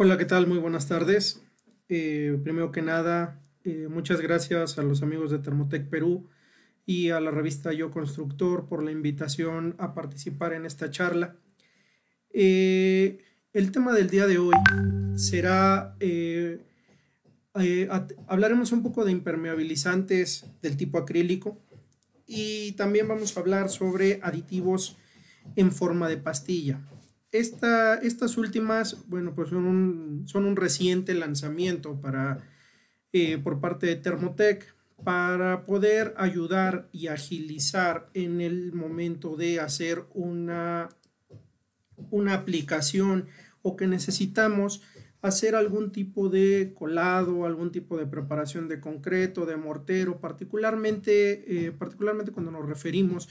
Hola, ¿qué tal? Muy buenas tardes. Eh, primero que nada, eh, muchas gracias a los amigos de Thermotec Perú y a la revista Yo Constructor por la invitación a participar en esta charla. Eh, el tema del día de hoy será, hablaremos un poco de impermeabilizantes del tipo acrílico y también vamos a hablar sobre aditivos en forma de pastilla estas últimas, bueno, pues son un, son un reciente lanzamiento para, eh, por parte de Thermotec para poder ayudar y agilizar en el momento de hacer una, una aplicación o que necesitamos hacer algún tipo de colado, algún tipo de preparación de concreto, de mortero, particularmente, eh, particularmente cuando nos referimos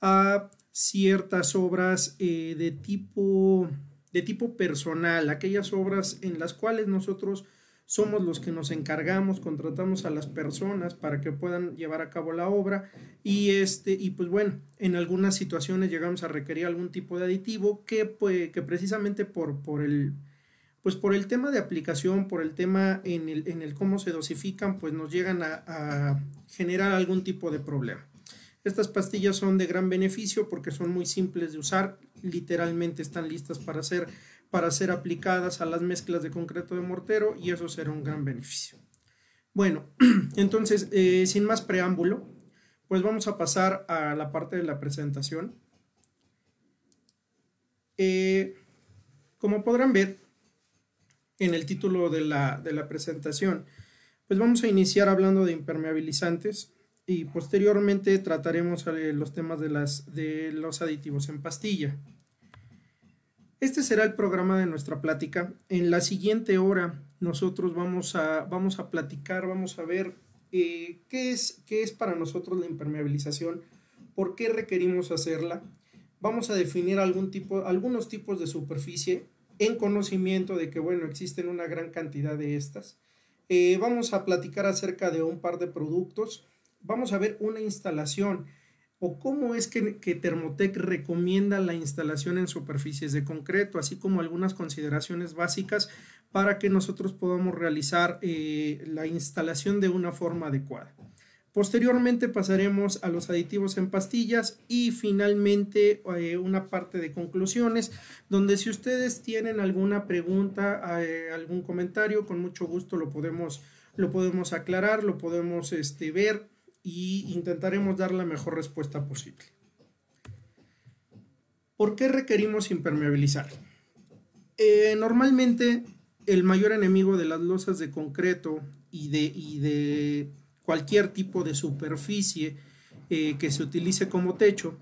a ciertas obras eh, de, tipo, de tipo personal, aquellas obras en las cuales nosotros somos los que nos encargamos, contratamos a las personas para que puedan llevar a cabo la obra y este y pues bueno, en algunas situaciones llegamos a requerir algún tipo de aditivo que, pues, que precisamente por, por el pues por el tema de aplicación, por el tema en el, en el cómo se dosifican, pues nos llegan a generar algún tipo de problema. Estas pastillas son de gran beneficio porque son muy simples de usar, literalmente están listas para ser, para ser aplicadas a las mezclas de concreto de mortero y eso será un gran beneficio. Bueno, entonces, eh, sin más preámbulo, pues vamos a pasar a la parte de la presentación. Eh, como podrán ver en el título de la, de la presentación, pues vamos a iniciar hablando de impermeabilizantes y posteriormente trataremos los temas de, las, de los aditivos en pastilla. Este será el programa de nuestra plática. En la siguiente hora nosotros vamos a, vamos a platicar, vamos a ver eh, qué, es, qué es para nosotros la impermeabilización, por qué requerimos hacerla. Vamos a definir algún tipo, algunos tipos de superficie en conocimiento de que, bueno, existen una gran cantidad de estas. Eh, vamos a platicar acerca de un par de productos vamos a ver una instalación o cómo es que, que, Thermotec recomienda la instalación en superficies de concreto, así como algunas consideraciones básicas para que nosotros podamos realizar eh, la instalación de una forma adecuada. Posteriormente pasaremos a los aditivos en pastillas y finalmente eh, una parte de conclusiones donde si ustedes tienen alguna pregunta, eh, algún comentario, con mucho gusto lo podemos, lo podemos aclarar, lo podemos este, ver y intentaremos dar la mejor respuesta posible. ¿Por qué requerimos impermeabilizar? Eh, normalmente el mayor enemigo de las losas de concreto y de, de cualquier tipo de superficie eh, que se utilice como techo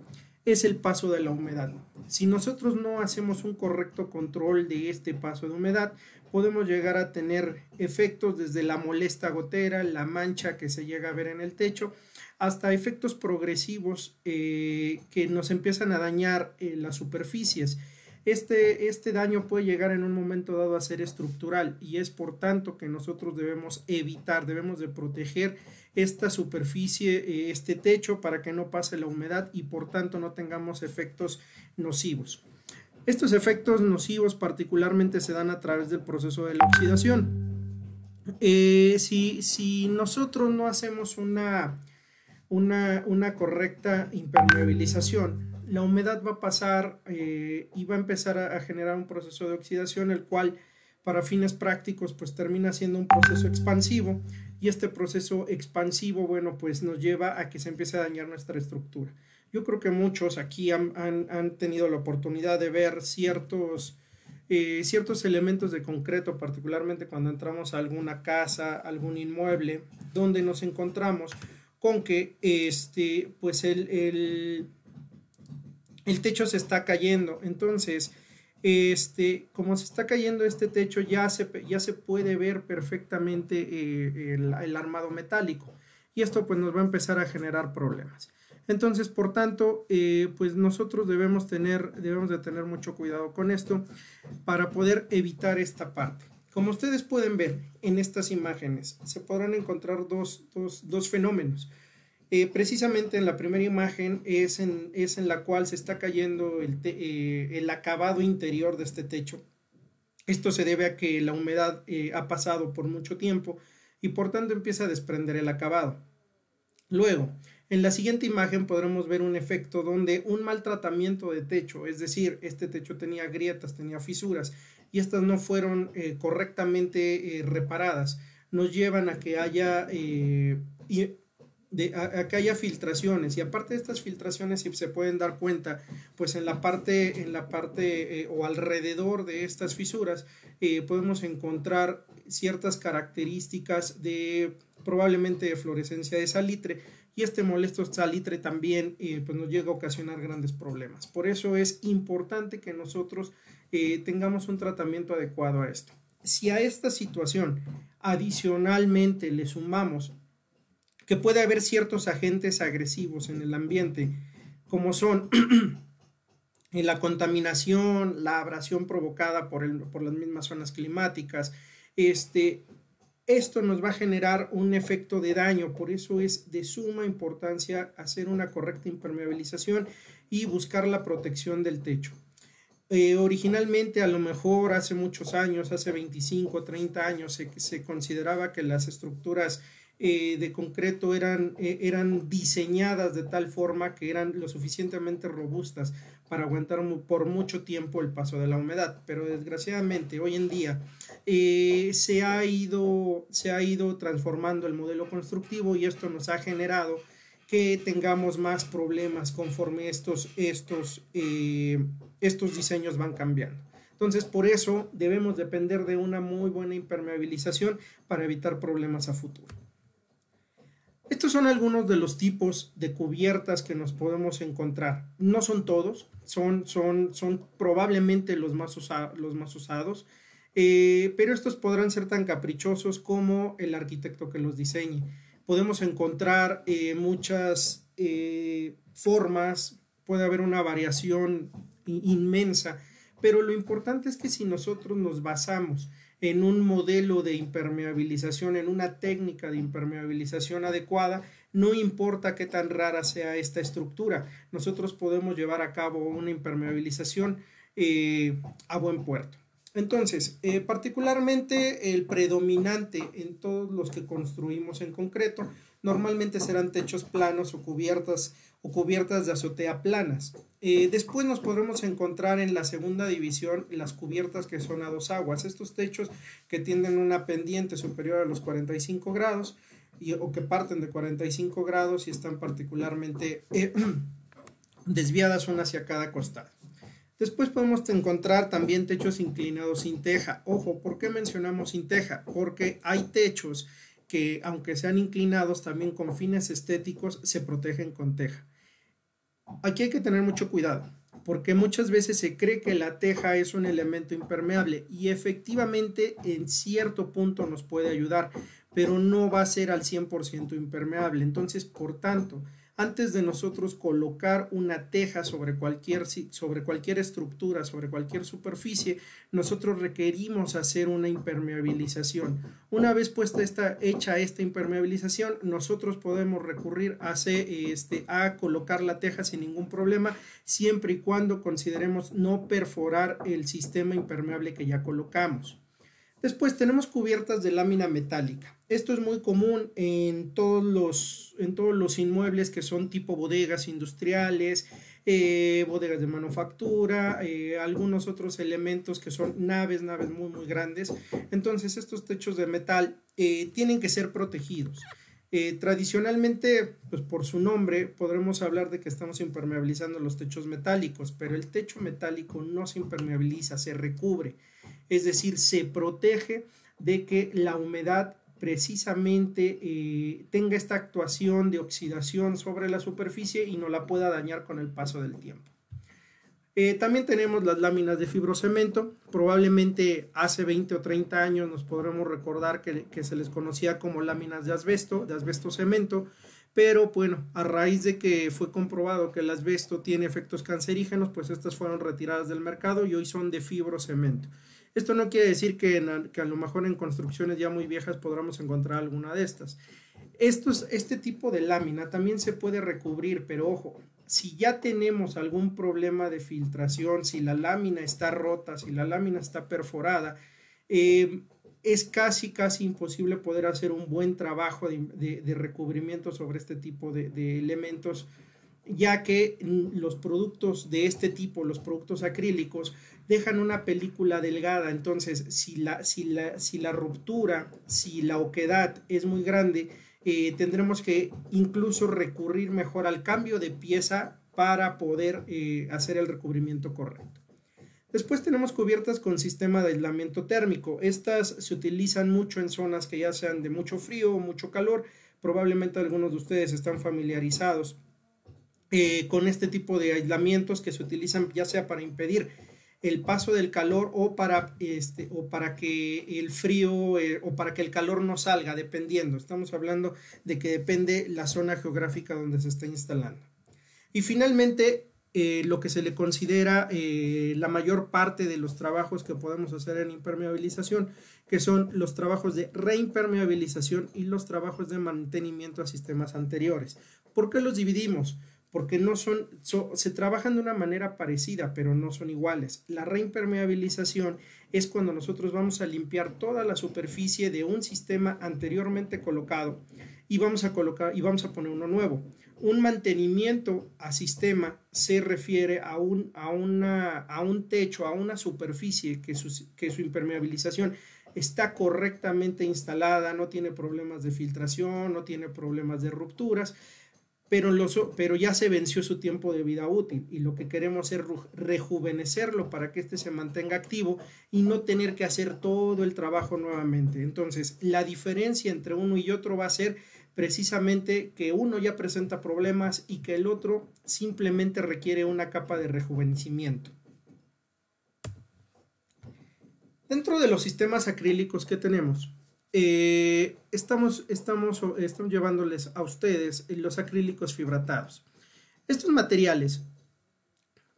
es el paso de la humedad. Si nosotros no hacemos un correcto control de este paso de humedad, podemos llegar a tener efectos desde la molesta gotera, la mancha que se llega a ver en el techo, hasta efectos progresivos eh, que nos empiezan a dañar eh, las superficies. Este, este daño puede llegar en un momento dado a ser estructural y es por tanto que nosotros debemos evitar, debemos de proteger esta superficie, eh, este techo para que no pase la humedad y por tanto no tengamos efectos nocivos. Estos efectos nocivos particularmente se dan a través del proceso de la oxidación. Eh, si, nosotros no hacemos una, una, correcta impermeabilización, la humedad va a pasar eh, y va a empezar a, generar un proceso de oxidación, el cual para fines prácticos pues termina siendo un proceso expansivo y este proceso expansivo, bueno, pues nos lleva a que se empiece a dañar nuestra estructura. Yo creo que muchos aquí han, tenido la oportunidad de ver ciertos, eh, ciertos elementos de concreto, particularmente cuando entramos a alguna casa, algún inmueble, donde nos encontramos con que este, pues el, el, el techo se está cayendo. Entonces, este, como se está cayendo este techo, ya se, ya se puede ver perfectamente eh, el, el, armado metálico. Y esto pues nos va a empezar a generar problemas. Entonces, por tanto, eh, pues nosotros debemos tener, debemos de tener mucho cuidado con esto para poder evitar esta parte. Como ustedes pueden ver en estas imágenes, se podrán encontrar dos, fenómenos. Eh, precisamente en la primera imagen es en, es en la cual se está cayendo el, eh, el acabado interior de este techo. Esto se debe a que la humedad ha pasado por mucho tiempo y por tanto empieza a desprender el acabado. Luego, en la siguiente imagen podremos ver un efecto donde un mal tratamiento de techo, es decir, este techo tenía grietas, tenía fisuras y estas no fueron eh, correctamente eh, reparadas, nos llevan a que haya de, a, que haya filtraciones y aparte de estas filtraciones si se pueden dar cuenta pues en la parte en la parte eh, o alrededor de estas fisuras eh, podemos encontrar ciertas características de probablemente de fluorescencia de salitre y este molesto salitre también eh, pues nos llega a ocasionar grandes problemas por eso es importante que nosotros tengamos un tratamiento adecuado a esto si a esta situación adicionalmente le sumamos que puede haber ciertos agentes agresivos en el ambiente, como son la contaminación, la abrasión provocada por, el, por las mismas zonas climáticas. Este, esto nos va a generar un efecto de daño, por eso es de suma importancia hacer una correcta impermeabilización y buscar la protección del techo. Eh, originalmente, a lo mejor hace muchos años, hace 25, 30 años, se, consideraba que las estructuras eh, de concreto eran, eh, eran diseñadas de tal forma que eran lo suficientemente robustas para aguantar por mucho tiempo el paso de la humedad. Pero desgraciadamente hoy en día eh, se, ha ido, se ha ido transformando el modelo constructivo y esto nos ha generado que tengamos más problemas conforme estos, estos, estos diseños van cambiando. Entonces, por eso debemos depender de una muy buena impermeabilización para evitar problemas a futuro. Estos son algunos de los tipos de cubiertas que nos podemos encontrar. No son todos, son, son, son probablemente los más, los más usados, eh, pero estos podrán ser tan caprichosos como el arquitecto que los diseñe. Podemos encontrar eh, muchas eh, formas, puede haber una variación inmensa, pero lo importante es que si nosotros nos basamos en un modelo de impermeabilización, en una técnica de impermeabilización adecuada, no importa qué tan rara sea esta estructura, nosotros podemos llevar a cabo una impermeabilización eh, a buen puerto. Entonces, eh, particularmente el predominante en todos los que construimos en concreto, normalmente serán techos planos o cubiertas o cubiertas de azotea planas. Eh, después nos podremos encontrar en la segunda división las cubiertas que son a dos aguas, estos techos que tienen una pendiente superior a los 45 grados o que parten de 45 grados y están particularmente eh, desviadas una hacia cada costado. Después podemos encontrar también techos inclinados sin teja. Ojo, ¿por qué mencionamos sin teja? Porque hay techos que aunque sean inclinados también con fines estéticos se protegen con teja. Aquí hay que tener mucho cuidado, porque muchas veces se cree que la teja es un elemento impermeable y efectivamente en cierto punto nos puede ayudar, pero no va a ser al 100% impermeable. Entonces, por tanto, antes de nosotros colocar una teja sobre cualquier, sobre cualquier estructura, sobre cualquier superficie, nosotros requerimos hacer una impermeabilización. Una vez puesta esta, hecha esta impermeabilización, nosotros podemos recurrir a, este, a colocar la teja sin ningún problema, siempre y cuando consideremos no perforar el sistema impermeable que ya colocamos. Después tenemos cubiertas de lámina metálica. Esto es muy común en todos los, en todos los inmuebles que son tipo bodegas industriales, eh, bodegas de manufactura, eh, algunos otros elementos que son naves, naves muy, muy grandes. Entonces estos techos de metal eh, tienen que ser protegidos. tradicionalmente, pues por su nombre, podremos hablar de que estamos impermeabilizando los techos metálicos, pero el techo metálico no se impermeabiliza, se recubre es decir, se protege de que la humedad precisamente eh, tenga esta actuación de oxidación sobre la superficie y no la pueda dañar con el paso del tiempo. Eh, también tenemos las láminas de fibrocemento. Probablemente hace 20 o 30 años nos podremos recordar que, que, se les conocía como láminas de asbesto, de asbesto cemento, pero bueno, a raíz de que fue comprobado que el asbesto tiene efectos cancerígenos, pues estas fueron retiradas del mercado y hoy son de fibrocemento. Esto no quiere decir que, a lo mejor en construcciones ya muy viejas podamos encontrar alguna de estas. este tipo de lámina también se puede recubrir, pero ojo, si ya tenemos algún problema de filtración, si la lámina está rota, si la lámina está perforada, eh, es casi, casi imposible poder hacer un buen trabajo de, recubrimiento sobre este tipo de, elementos, ya que los productos de este tipo, los productos acrílicos, dejan una película delgada. Entonces, si la, si la, si la ruptura, si la oquedad es muy grande, eh, tendremos que incluso recurrir mejor al cambio de pieza para poder eh, hacer el recubrimiento correcto. Después tenemos cubiertas con sistema de aislamiento térmico. Estas se utilizan mucho en zonas que ya sean de mucho frío o mucho calor. Probablemente algunos de ustedes están familiarizados eh, con este tipo de aislamientos que se utilizan ya sea para impedir el paso del calor o para, este, o para que el frío eh, o para que el calor no salga, dependiendo. Estamos hablando de que depende la zona geográfica donde se está instalando. Y finalmente, eh, lo que se le considera la mayor parte de los trabajos que podemos hacer en impermeabilización, que son los trabajos de reimpermeabilización y los trabajos de mantenimiento a sistemas anteriores. ¿Por qué los dividimos? Porque no son, se trabajan de una manera parecida, pero no son iguales. La reimpermeabilización es cuando nosotros vamos a limpiar toda la superficie de un sistema anteriormente colocado y vamos a colocar y vamos a poner uno nuevo. Un mantenimiento a sistema se refiere a un, a una, a un techo, a una superficie que que su impermeabilización está correctamente instalada, no tiene problemas de filtración, no tiene problemas de rupturas pero, pero ya se venció su tiempo de vida útil y lo que queremos es rejuvenecerlo para que éste se mantenga activo y no tener que hacer todo el trabajo nuevamente. Entonces, la diferencia entre uno y otro va a ser precisamente que uno ya presenta problemas y que el otro simplemente requiere una capa de rejuvenecimiento. Dentro de los sistemas acrílicos que tenemos, eh, estamos, estamos, estamos llevándoles a ustedes los acrílicos fibratados. Estos materiales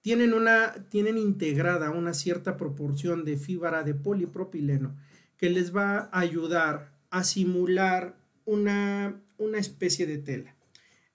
tienen, una, tienen integrada una cierta proporción de fibra de polipropileno que les va a ayudar a simular una, una especie de tela.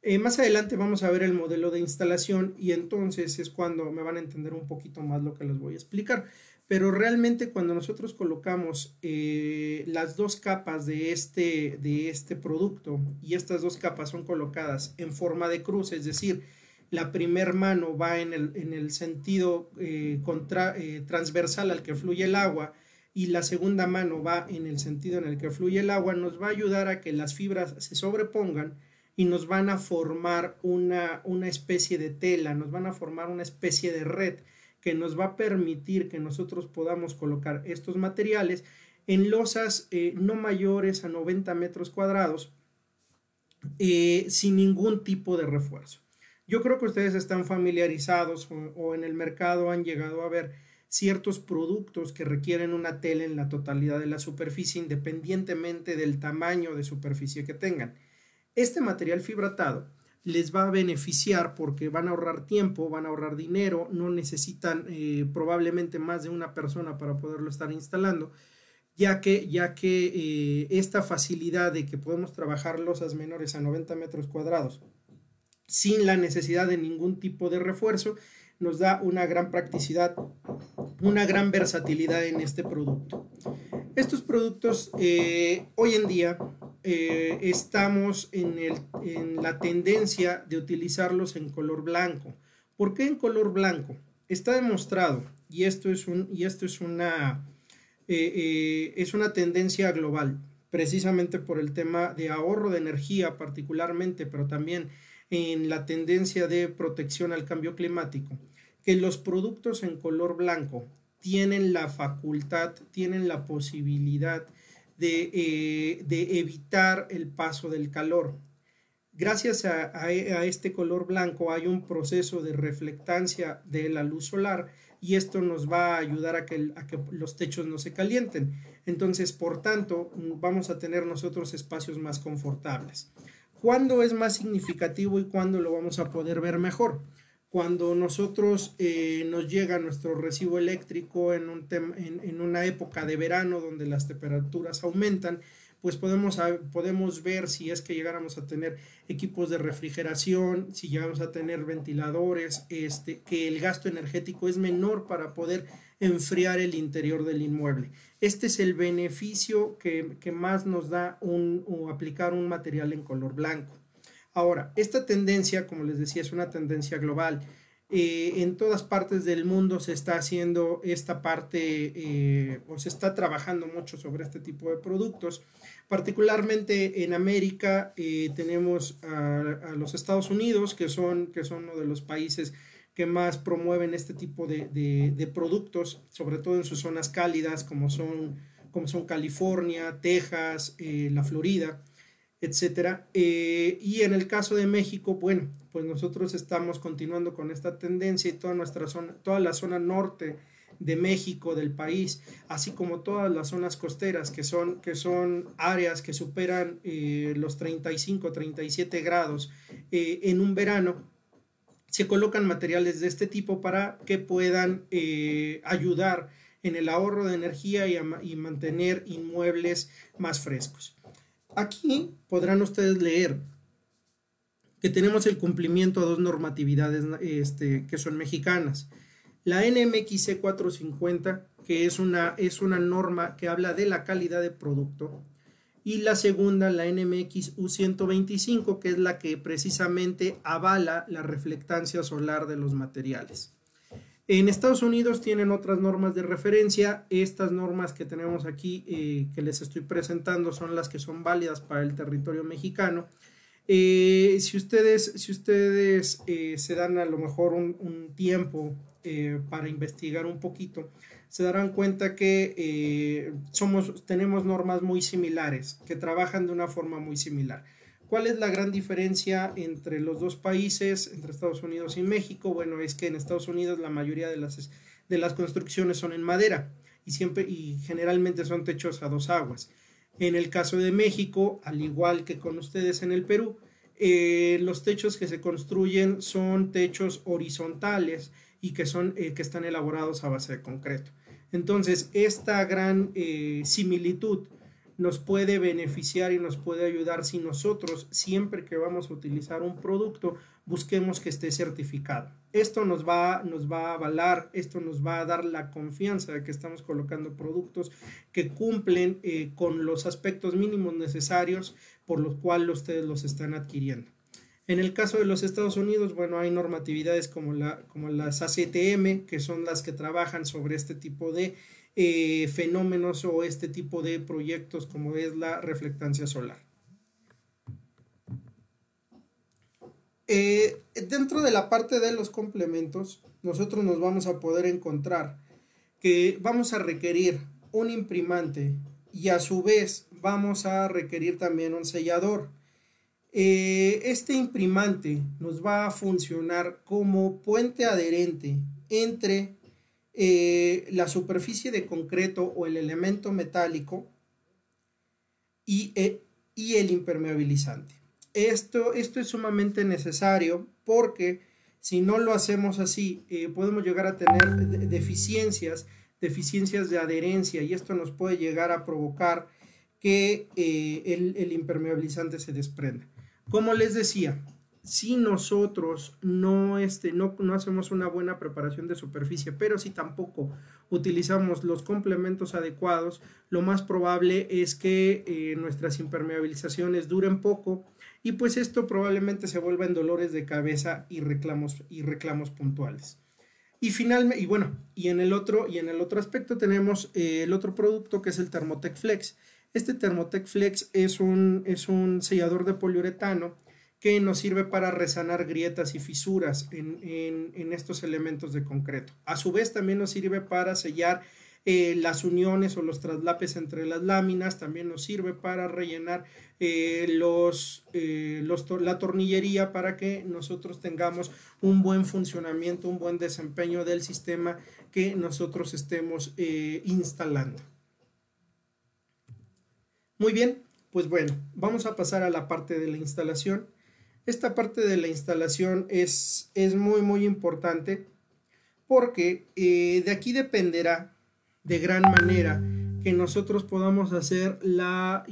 Eh, más adelante vamos a ver el modelo de instalación y entonces es cuando me van a entender un poquito más lo que les voy a explicar pero realmente cuando nosotros colocamos eh, las dos capas de este, de este producto y estas dos capas son colocadas en forma de cruz, es decir, la primer mano va en el, sentido eh, eh, transversal al que fluye el agua y la segunda mano va en el sentido en el que fluye el agua, nos va a ayudar a que las fibras se sobrepongan y nos van a formar una, una especie de tela, nos van a formar una especie de red que nos va a permitir que nosotros podamos colocar estos materiales en losas eh, no mayores a 90 metros cuadrados eh, sin ningún tipo de refuerzo. Yo creo que ustedes están familiarizados o, en el mercado han llegado a ver ciertos productos que requieren una tela en la totalidad de la superficie independientemente del tamaño de superficie que tengan. Este material fibratado les va a beneficiar porque van a ahorrar tiempo, van a ahorrar dinero, no necesitan eh, probablemente más de una persona para poderlo estar instalando, ya que, ya que eh, esta facilidad de que podemos trabajar losas menores a 90 metros cuadrados sin la necesidad de ningún tipo de refuerzo, nos da una gran practicidad, una gran versatilidad en este producto. Estos productos eh, hoy en día eh, estamos en, la tendencia de utilizarlos en color blanco. ¿Por qué en color blanco? Está demostrado, y esto es, un, y esto es, una, eh, es una tendencia global, precisamente por el tema de ahorro de energía particularmente, pero también en la tendencia de protección al cambio climático, que los productos en color blanco tienen la facultad, tienen la posibilidad eh, de, evitar el paso del calor. Gracias a, este color blanco hay un proceso de reflectancia de la luz solar y esto nos va a ayudar a que, a que los techos no se calienten. Entonces, por tanto, vamos a tener nosotros espacios más confortables. ¿Cuándo es más significativo y cuándo lo vamos a poder ver mejor? cuando nosotros eh, nos llega nuestro recibo eléctrico en, un en, una época de verano donde las temperaturas aumentan, pues podemos, podemos ver si es que llegáramos a tener equipos de refrigeración, si llegamos a tener ventiladores, este, que el gasto energético es menor para poder enfriar el interior del inmueble. Este es el beneficio que, más nos da un, aplicar un material en color blanco. Ahora, esta tendencia, como les decía, es una tendencia global. Eh, en todas partes del mundo se está haciendo esta parte eh, o se está trabajando mucho sobre este tipo de productos. Particularmente en América eh, tenemos a, los Estados Unidos, que son, que son uno de los países que más promueven este tipo de, productos, sobre todo en sus zonas cálidas como son, como son California, Texas, la Florida etcétera. Eh, y en el caso de México, bueno, pues nosotros estamos continuando con esta tendencia y toda nuestra zona, toda la zona norte de México, del país, así como todas las zonas costeras, que son, que son áreas que superan eh, los 35, 37 grados eh, en un verano, se colocan materiales de este tipo para que puedan ayudar en el ahorro de energía y mantener inmuebles más frescos. Aquí podrán ustedes leer que tenemos el cumplimiento a dos normatividades este, que son mexicanas. La NMXC 450, que es una, es una norma que habla de la calidad de producto, y la segunda, la NMX U125, que es la que precisamente avala la reflectancia solar de los materiales. En Estados Unidos tienen otras normas de referencia. Estas normas que tenemos aquí, eh, que les estoy presentando, son las que son válidas para el territorio mexicano. Eh, si ustedes, si ustedes eh, se dan a lo mejor un, tiempo para investigar un poquito, se darán cuenta que somos, tenemos normas muy similares, que trabajan de una forma muy similar. ¿Cuál es la gran diferencia entre los dos países, entre Estados Unidos y México? Bueno, es que en Estados Unidos la mayoría de las, de las construcciones son en madera y siempre y generalmente son techos a dos aguas. En el caso de México, al igual que con ustedes en el Perú, eh, los techos que se construyen son techos horizontales y que, son, eh, que están elaborados a base de concreto. Entonces, esta gran eh, similitud nos puede beneficiar y nos puede ayudar si nosotros siempre que vamos a utilizar un producto busquemos que esté certificado. Esto nos va, nos va a avalar, esto nos va a dar la confianza de que estamos colocando productos que cumplen eh, con los aspectos mínimos necesarios por los cuales ustedes los están adquiriendo. En el caso de los Estados Unidos, bueno, hay normatividades como, la, como las ACTM, que son las que trabajan sobre este tipo de eh, fenómenos o este tipo de proyectos como es la reflectancia solar. Eh, dentro de la parte de los complementos, nosotros nos vamos a poder encontrar que vamos a requerir un imprimante y a su vez vamos a requerir también un sellador. Eh, este imprimante nos va a funcionar como puente adherente entre eh, la superficie de concreto o el elemento metálico y, eh, y el impermeabilizante. Esto, esto, es sumamente necesario porque si no lo hacemos así, podemos llegar a tener deficiencias, deficiencias de adherencia y esto nos puede llegar a provocar que el impermeabilizante se desprenda. Como les decía, si nosotros no, este, no, no, hacemos una buena preparación de superficie, pero si tampoco utilizamos los complementos adecuados, lo más probable es que eh, nuestras impermeabilizaciones duren poco y pues esto probablemente se vuelva en dolores de cabeza y reclamos, y reclamos puntuales. Y finalmente, y bueno, y en el otro, y en el otro aspecto tenemos eh, el otro producto que es el Thermotec Flex. Este Thermotec Flex es un, es un sellador de poliuretano que nos sirve para resanar grietas y fisuras en, estos elementos de concreto. A su vez también nos sirve para sellar eh, las uniones o los traslapes entre las láminas, también nos sirve para rellenar eh, los, eh, los, la tornillería para que nosotros tengamos un buen funcionamiento, un buen desempeño del sistema que nosotros estemos instalando. Muy bien, pues bueno, vamos a pasar a la parte de la instalación. Esta parte de la instalación es, es muy, muy importante porque eh, de aquí dependerá de gran manera que nosotros podamos hacer la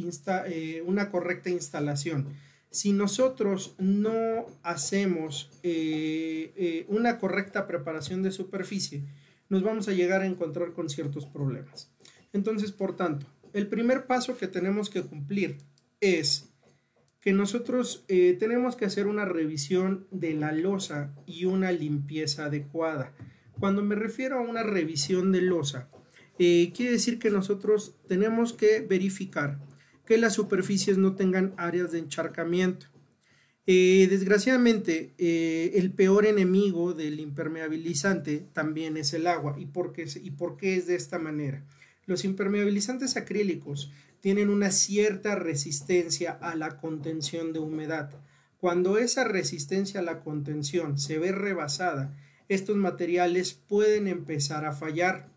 eh, una correcta instalación. Si nosotros no hacemos eh, una correcta preparación de superficie, nos vamos a llegar a encontrar con ciertos problemas. Entonces, por tanto, el primer paso que tenemos que cumplir es que nosotros tenemos que hacer una revisión de la losa y una limpieza adecuada. Cuando me refiero a una revisión de losa, eh, quiere decir que nosotros tenemos que verificar que las superficies no tengan áreas de encharcamiento. Eh, desgraciadamente, eh, el peor enemigo del impermeabilizante también es el agua. ¿Y por, qué, ¿Y por qué es de esta manera? Los impermeabilizantes acrílicos tienen una cierta resistencia a la contención de humedad. Cuando esa resistencia a la contención se ve rebasada, estos materiales pueden empezar a fallar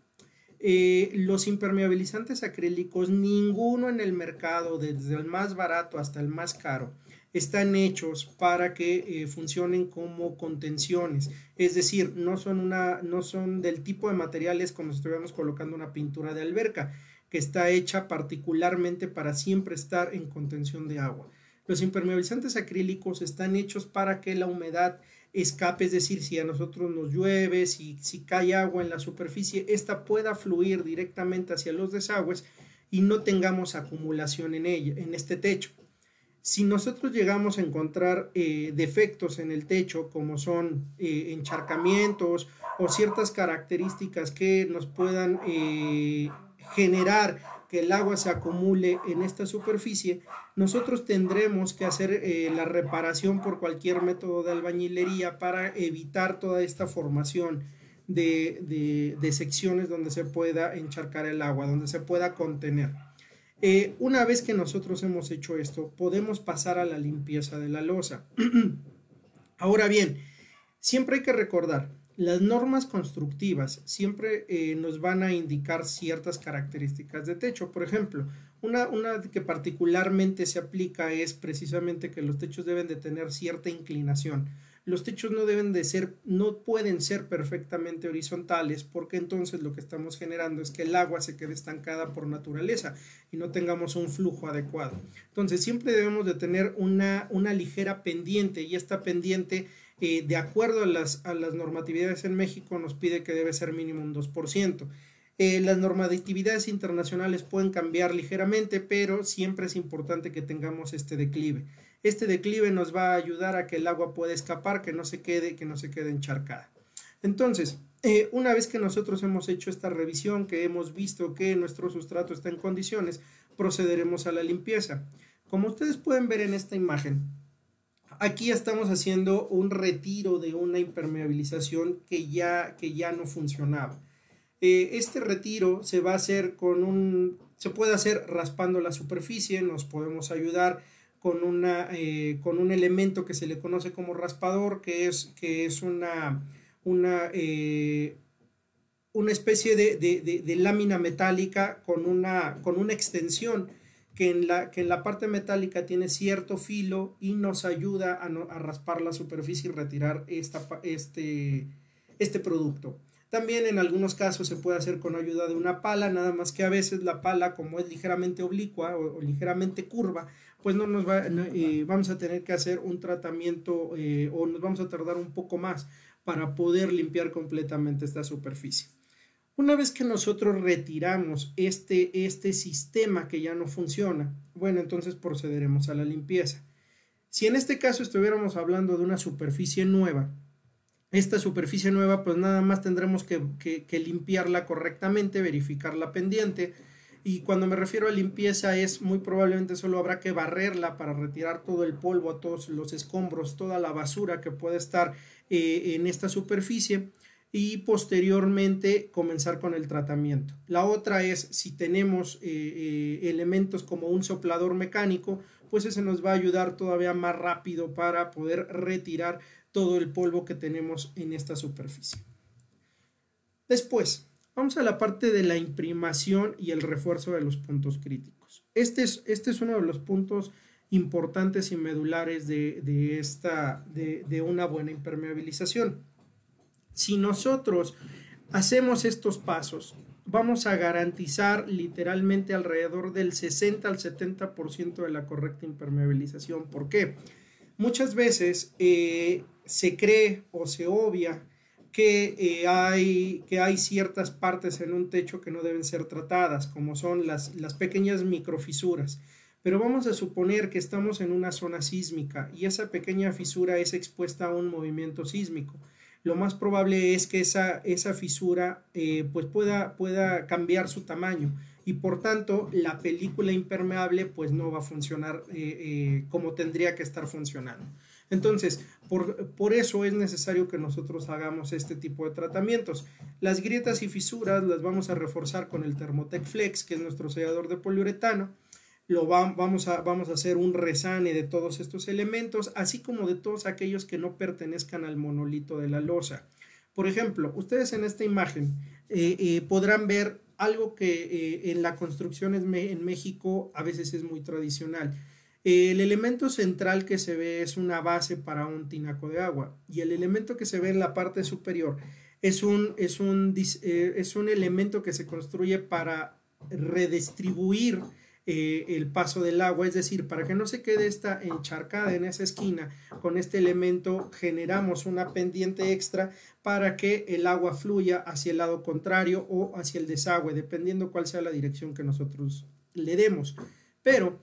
eh, los impermeabilizantes acrílicos, ninguno en el mercado, desde el más barato hasta el más caro, están hechos para que eh, funcionen como contenciones. Es decir, no son, una, no son del tipo de materiales como si estuviéramos colocando una pintura de alberca, que está hecha particularmente para siempre estar en contención de agua. Los impermeabilizantes acrílicos están hechos para que la humedad escape, es decir, si a nosotros nos llueve, si, si cae agua en la superficie, esta pueda fluir directamente hacia los desagües y no tengamos acumulación en ella, en este techo. Si nosotros llegamos a encontrar eh, defectos en el techo, como son eh, encharcamientos o ciertas características que nos puedan eh, generar que el agua se acumule en esta superficie, nosotros tendremos que hacer la reparación por cualquier método de albañilería para evitar toda esta formación de, secciones donde se pueda encharcar el agua, donde se pueda contener. Eh, una vez que nosotros hemos hecho esto, podemos pasar a la limpieza de la losa. Ahora bien, siempre hay que recordar, las normas constructivas siempre eh, nos van a indicar ciertas características de techo. Por ejemplo, una, una, que particularmente se aplica es precisamente que los techos deben de tener cierta inclinación. Los techos no deben de ser, no pueden ser perfectamente horizontales porque entonces lo que estamos generando es que el agua se quede estancada por naturaleza y no tengamos un flujo adecuado. Entonces siempre debemos de tener una, una ligera pendiente y esta pendiente eh, de acuerdo a las, a las, normatividades en México, nos pide que debe ser mínimo un 2%. Eh, las normatividades internacionales pueden cambiar ligeramente, pero siempre es importante que tengamos este declive. Este declive nos va a ayudar a que el agua pueda escapar, que no se quede, que no se quede encharcada. Entonces, eh, una vez que nosotros hemos hecho esta revisión, que hemos visto que nuestro sustrato está en condiciones, procederemos a la limpieza. Como ustedes pueden ver en esta imagen, aquí estamos haciendo un retiro de una impermeabilización que ya, que ya no funcionaba. Eh, este retiro se va a hacer con un, se puede hacer raspando la superficie, nos podemos ayudar con, una, eh, con un elemento que se le conoce como raspador, que es, que es una, una, eh, una especie de, de, lámina metálica con una, con una extensión que en, la, que en la parte metálica tiene cierto filo y nos ayuda a, a raspar la superficie y retirar esta, este, este producto. También en algunos casos se puede hacer con ayuda de una pala, nada más que a veces la pala como es ligeramente oblicua o, ligeramente curva, pues no nos va, vamos a tener que hacer un tratamiento eh, o nos vamos a tardar un poco más para poder limpiar completamente esta superficie. Una vez que nosotros retiramos este, este sistema que ya no funciona, bueno, entonces procederemos a la limpieza. Si en este caso estuviéramos hablando de una superficie nueva, esta superficie nueva pues nada más tendremos que, limpiarla correctamente, verificar la pendiente y cuando me refiero a limpieza es muy probablemente solo habrá que barrerla para retirar todo el polvo, todos los escombros, toda la basura que puede estar eh, en esta superficie y posteriormente comenzar con el tratamiento. La otra es si tenemos eh, eh, elementos como un soplador mecánico, pues ese nos va a ayudar todavía más rápido para poder retirar todo el polvo que tenemos en esta superficie. Después, vamos a la parte de la imprimación y el refuerzo de los puntos críticos. Este es, este es uno de los puntos importantes y medulares de, esta, de una buena impermeabilización si nosotros hacemos estos pasos, vamos a garantizar literalmente alrededor del 60 al 70% de la correcta impermeabilización. ¿Por qué? Muchas veces eh, se cree o se obvia que, eh, hay, que hay ciertas partes en un techo que no deben ser tratadas, como son las, las pequeñas microfisuras. Pero vamos a suponer que estamos en una zona sísmica y esa pequeña fisura es expuesta a un movimiento sísmico. Lo más probable es que esa, esa fisura eh, pues pueda, pueda cambiar su tamaño y por tanto la película impermeable pues no va a funcionar eh, como tendría que estar funcionando. Entonces, por, eso es necesario que nosotros hagamos este tipo de tratamientos. Las grietas y fisuras las vamos a reforzar con el Thermotec Flex, que es nuestro sellador de poliuretano. Lo vamos, a, vamos a hacer un resane de todos estos elementos, así como de todos aquellos que no pertenezcan al monolito de la losa. Por ejemplo, ustedes en esta imagen eh, eh, podrán ver algo que eh, en la construcción en México a veces es muy tradicional el elemento central que se ve es una base para un tinaco de agua y el elemento que se ve en la parte superior es un, es un, eh, es un elemento que se construye para redistribuir eh, el paso del agua, es decir, para que no se quede esta encharcada en esa esquina, con este elemento generamos una pendiente extra para que el agua fluya hacia el lado contrario o hacia el desagüe, dependiendo cuál sea la dirección que nosotros le demos. Pero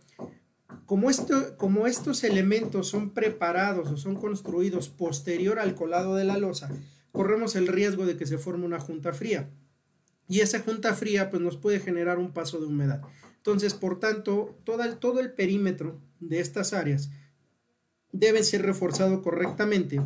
como, esto, como estos elementos son preparados o son construidos posterior al colado de la losa, corremos el riesgo de que se forme una junta fría. Y esa junta fría pues, nos puede generar un paso de humedad. Entonces, por tanto, todo el, todo el perímetro de estas áreas debe ser reforzado correctamente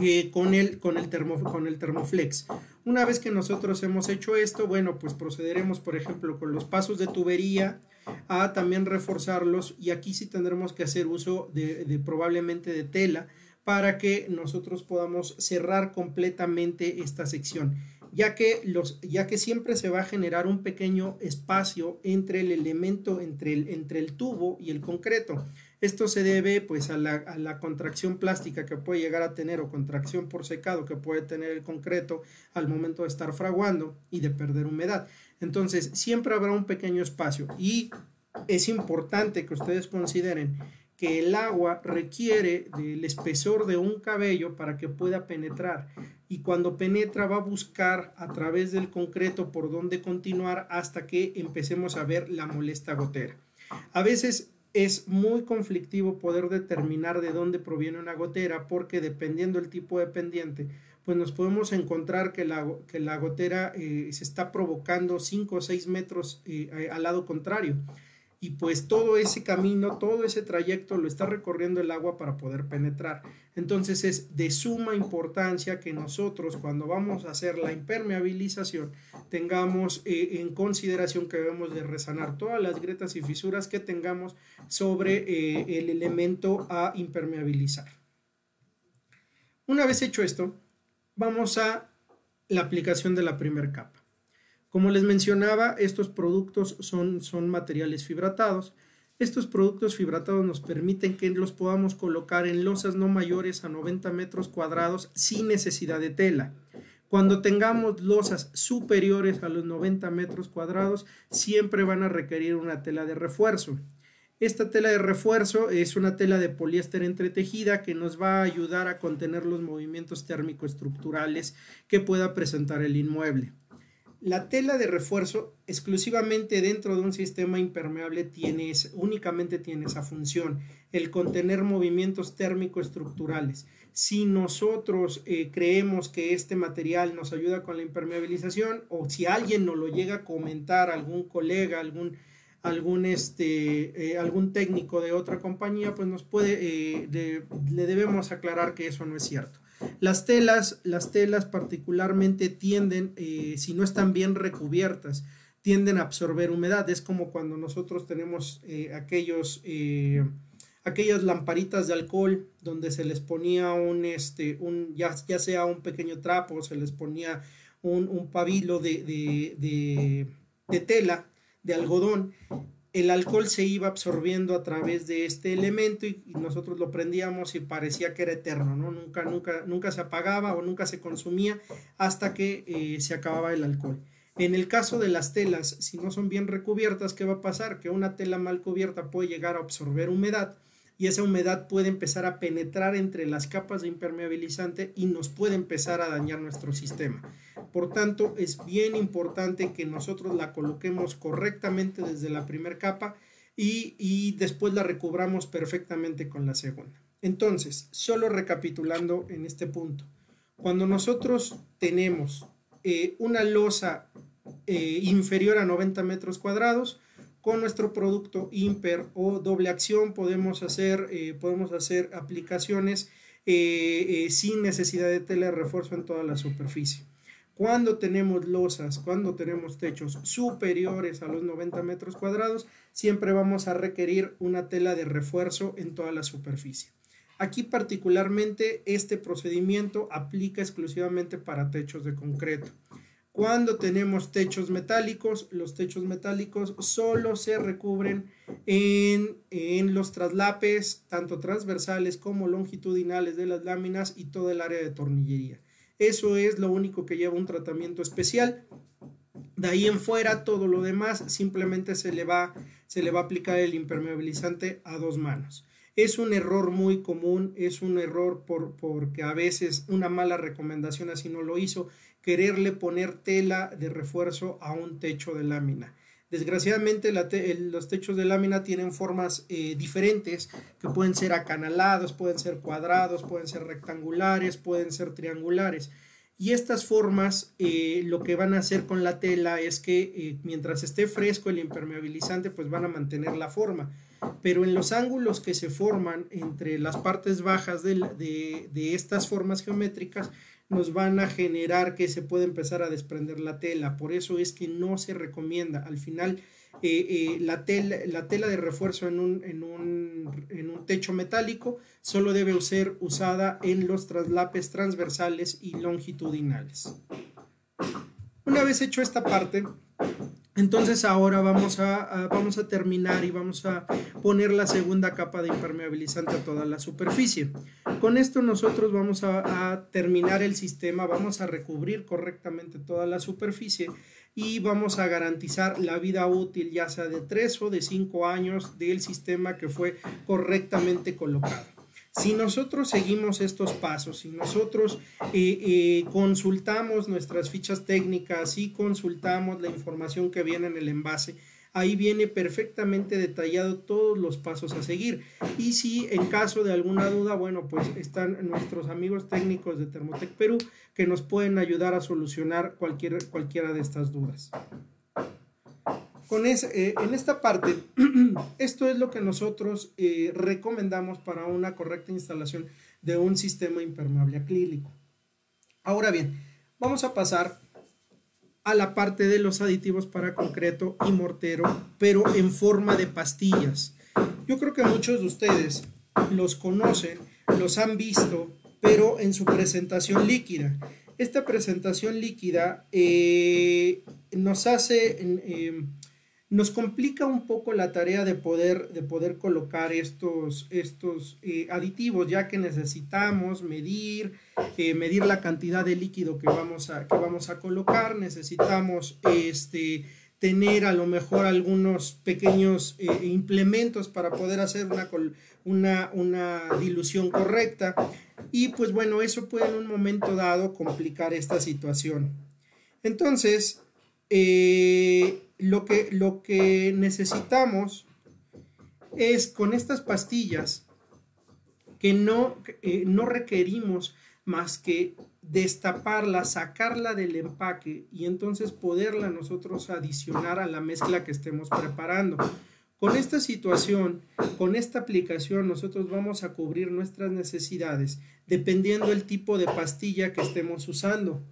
eh, con, el, con, el con el termoflex. Una vez que nosotros hemos hecho esto, bueno, pues procederemos, por ejemplo, con los pasos de tubería, a también reforzarlos y aquí sí tendremos que hacer uso de, probablemente de tela para que nosotros podamos cerrar completamente esta sección ya que, los, ya que siempre se va a generar un pequeño espacio entre el elemento, entre el, entre el tubo y el concreto. Esto se debe pues a la, a la, contracción plástica que puede llegar a tener o contracción por secado que puede tener el concreto al momento de estar fraguando y de perder humedad. Entonces, siempre habrá un pequeño espacio y es importante que ustedes consideren que el agua requiere del espesor de un cabello para que pueda penetrar y cuando penetra va a buscar a través del concreto por dónde continuar hasta que empecemos a ver la molesta gotera. A veces es muy conflictivo poder determinar de dónde proviene una gotera porque dependiendo del tipo de pendiente pues nos podemos encontrar que la, que la gotera eh, se está provocando 5 o 6 metros eh, al lado contrario. Y pues todo ese camino, todo ese trayecto lo está recorriendo el agua para poder penetrar. Entonces es de suma importancia que nosotros cuando vamos a hacer la impermeabilización tengamos eh, en consideración que debemos de resanar todas las grietas y fisuras que tengamos sobre el elemento a impermeabilizar. Una vez hecho esto, vamos a la aplicación de la primera capa. Como les mencionaba, estos productos son, son materiales fibratados. Estos productos fibratados nos permiten que los podamos colocar en losas no mayores a 90 metros cuadrados sin necesidad de tela. Cuando tengamos losas superiores a los 90 metros cuadrados, siempre van a requerir una tela de refuerzo. Esta tela de refuerzo es una tela de poliéster entretejida que nos va a ayudar a contener los movimientos térmico-estructurales que pueda presentar el inmueble. La tela de refuerzo exclusivamente dentro de un sistema impermeable tiene, únicamente tiene esa función, el contener movimientos térmico-estructurales. Si nosotros eh, creemos que este material nos ayuda con la impermeabilización o si alguien nos lo llega a comentar, algún colega, algún algún, este, eh, algún técnico de otra compañía, pues nos puede, eh, le debemos aclarar que eso no es cierto. Las telas, las telas particularmente tienden, eh, si no están bien recubiertas, tienden a absorber humedad. Es como cuando nosotros tenemos aquellos, aquellas lamparitas de alcohol donde se les ponía un, este, un ya, ya sea un pequeño trapo, se les ponía un, un pabilo de, de, de, de tela de algodón, el alcohol se iba absorbiendo a través de este elemento y, nosotros lo prendíamos y parecía que era eterno, ¿no? Nunca, nunca, nunca se apagaba o nunca se consumía hasta que eh, se acababa el alcohol. En el caso de las telas, si no son bien recubiertas, ¿qué va a pasar? Que una tela mal cubierta puede llegar a absorber humedad y esa humedad puede empezar a penetrar entre las capas de impermeabilizante y nos puede empezar a dañar nuestro sistema. Por tanto, es bien importante que nosotros la coloquemos correctamente desde la primera capa y, después la recubramos perfectamente con la segunda. Entonces, solo recapitulando en este punto, cuando nosotros tenemos eh, una losa eh, inferior a 90 metros cuadrados, con nuestro producto imper o doble acción podemos hacer, eh, podemos hacer aplicaciones sin necesidad de tela de refuerzo en toda la superficie. Cuando tenemos losas, cuando tenemos techos superiores a los 90 metros cuadrados, siempre vamos a requerir una tela de refuerzo en toda la superficie. Aquí particularmente este procedimiento aplica exclusivamente para techos de concreto. Cuando tenemos techos metálicos, los techos metálicos solo se recubren en, los traslapes, tanto transversales como longitudinales de las láminas y todo el área de tornillería. Eso es lo único que lleva un tratamiento especial. De ahí en fuera, todo lo demás simplemente se le va, se le va a aplicar el impermeabilizante a dos manos. Es un error muy común, es un error por, porque a veces una mala recomendación así no lo hizo, quererle poner tela de refuerzo a un techo de lámina. Desgraciadamente los techos de lámina tienen formas eh, diferentes que pueden ser acanalados, pueden ser cuadrados, pueden ser rectangulares, pueden ser triangulares. Y estas formas eh, lo que van a hacer con la tela es que eh, mientras esté fresco el impermeabilizante pues van a mantener la forma. Pero en los ángulos que se forman entre las partes bajas de estas formas geométricas nos van a generar que se puede empezar a desprender la tela. Por eso es que no se recomienda. Al final, eh, eh, la, tela, la tela de refuerzo en un, en, un, en un, techo metálico solo debe ser usada en los traslapes transversales y longitudinales. Una vez hecho esta parte, entonces ahora vamos a, vamos a terminar y vamos a poner la segunda capa de impermeabilizante a toda la superficie. Con esto nosotros vamos a, a, terminar el sistema, vamos a recubrir correctamente toda la superficie y vamos a garantizar la vida útil ya sea de 3 o de 5 años del sistema que fue correctamente colocado. Si nosotros seguimos estos pasos, si nosotros eh, eh, consultamos nuestras fichas técnicas y consultamos la información que viene en el envase, ahí viene perfectamente detallado todos los pasos a seguir. Y si en caso de alguna duda, bueno, pues están nuestros amigos técnicos de Thermotec Perú que nos pueden ayudar a solucionar cualquier, cualquiera de estas dudas con eh, en esta parte, esto es lo que nosotros eh, recomendamos para una correcta instalación de un sistema impermeable acrílico. Ahora bien, vamos a pasar a la parte de los aditivos para concreto y mortero, pero en forma de pastillas. Yo creo que muchos de ustedes los conocen, los han visto, pero en su presentación líquida. Esta presentación líquida eh, nos hace nos complica un poco la tarea de poder, de poder colocar estos, estos eh, aditivos, ya que necesitamos medir, eh, medir la cantidad de líquido que vamos a, que vamos a colocar, necesitamos este, tener a lo mejor algunos pequeños eh, implementos para poder hacer una, una, una dilución correcta. Y pues bueno, eso puede en un momento dado complicar esta situación. Entonces, lo, que, lo que necesitamos es con estas pastillas que no, eh, no requerimos más que destaparla, sacarla del empaque y entonces poderla nosotros adicionar a la mezcla que estemos preparando. Con esta situación, con esta aplicación, nosotros vamos a cubrir nuestras necesidades dependiendo del tipo de pastilla que estemos usando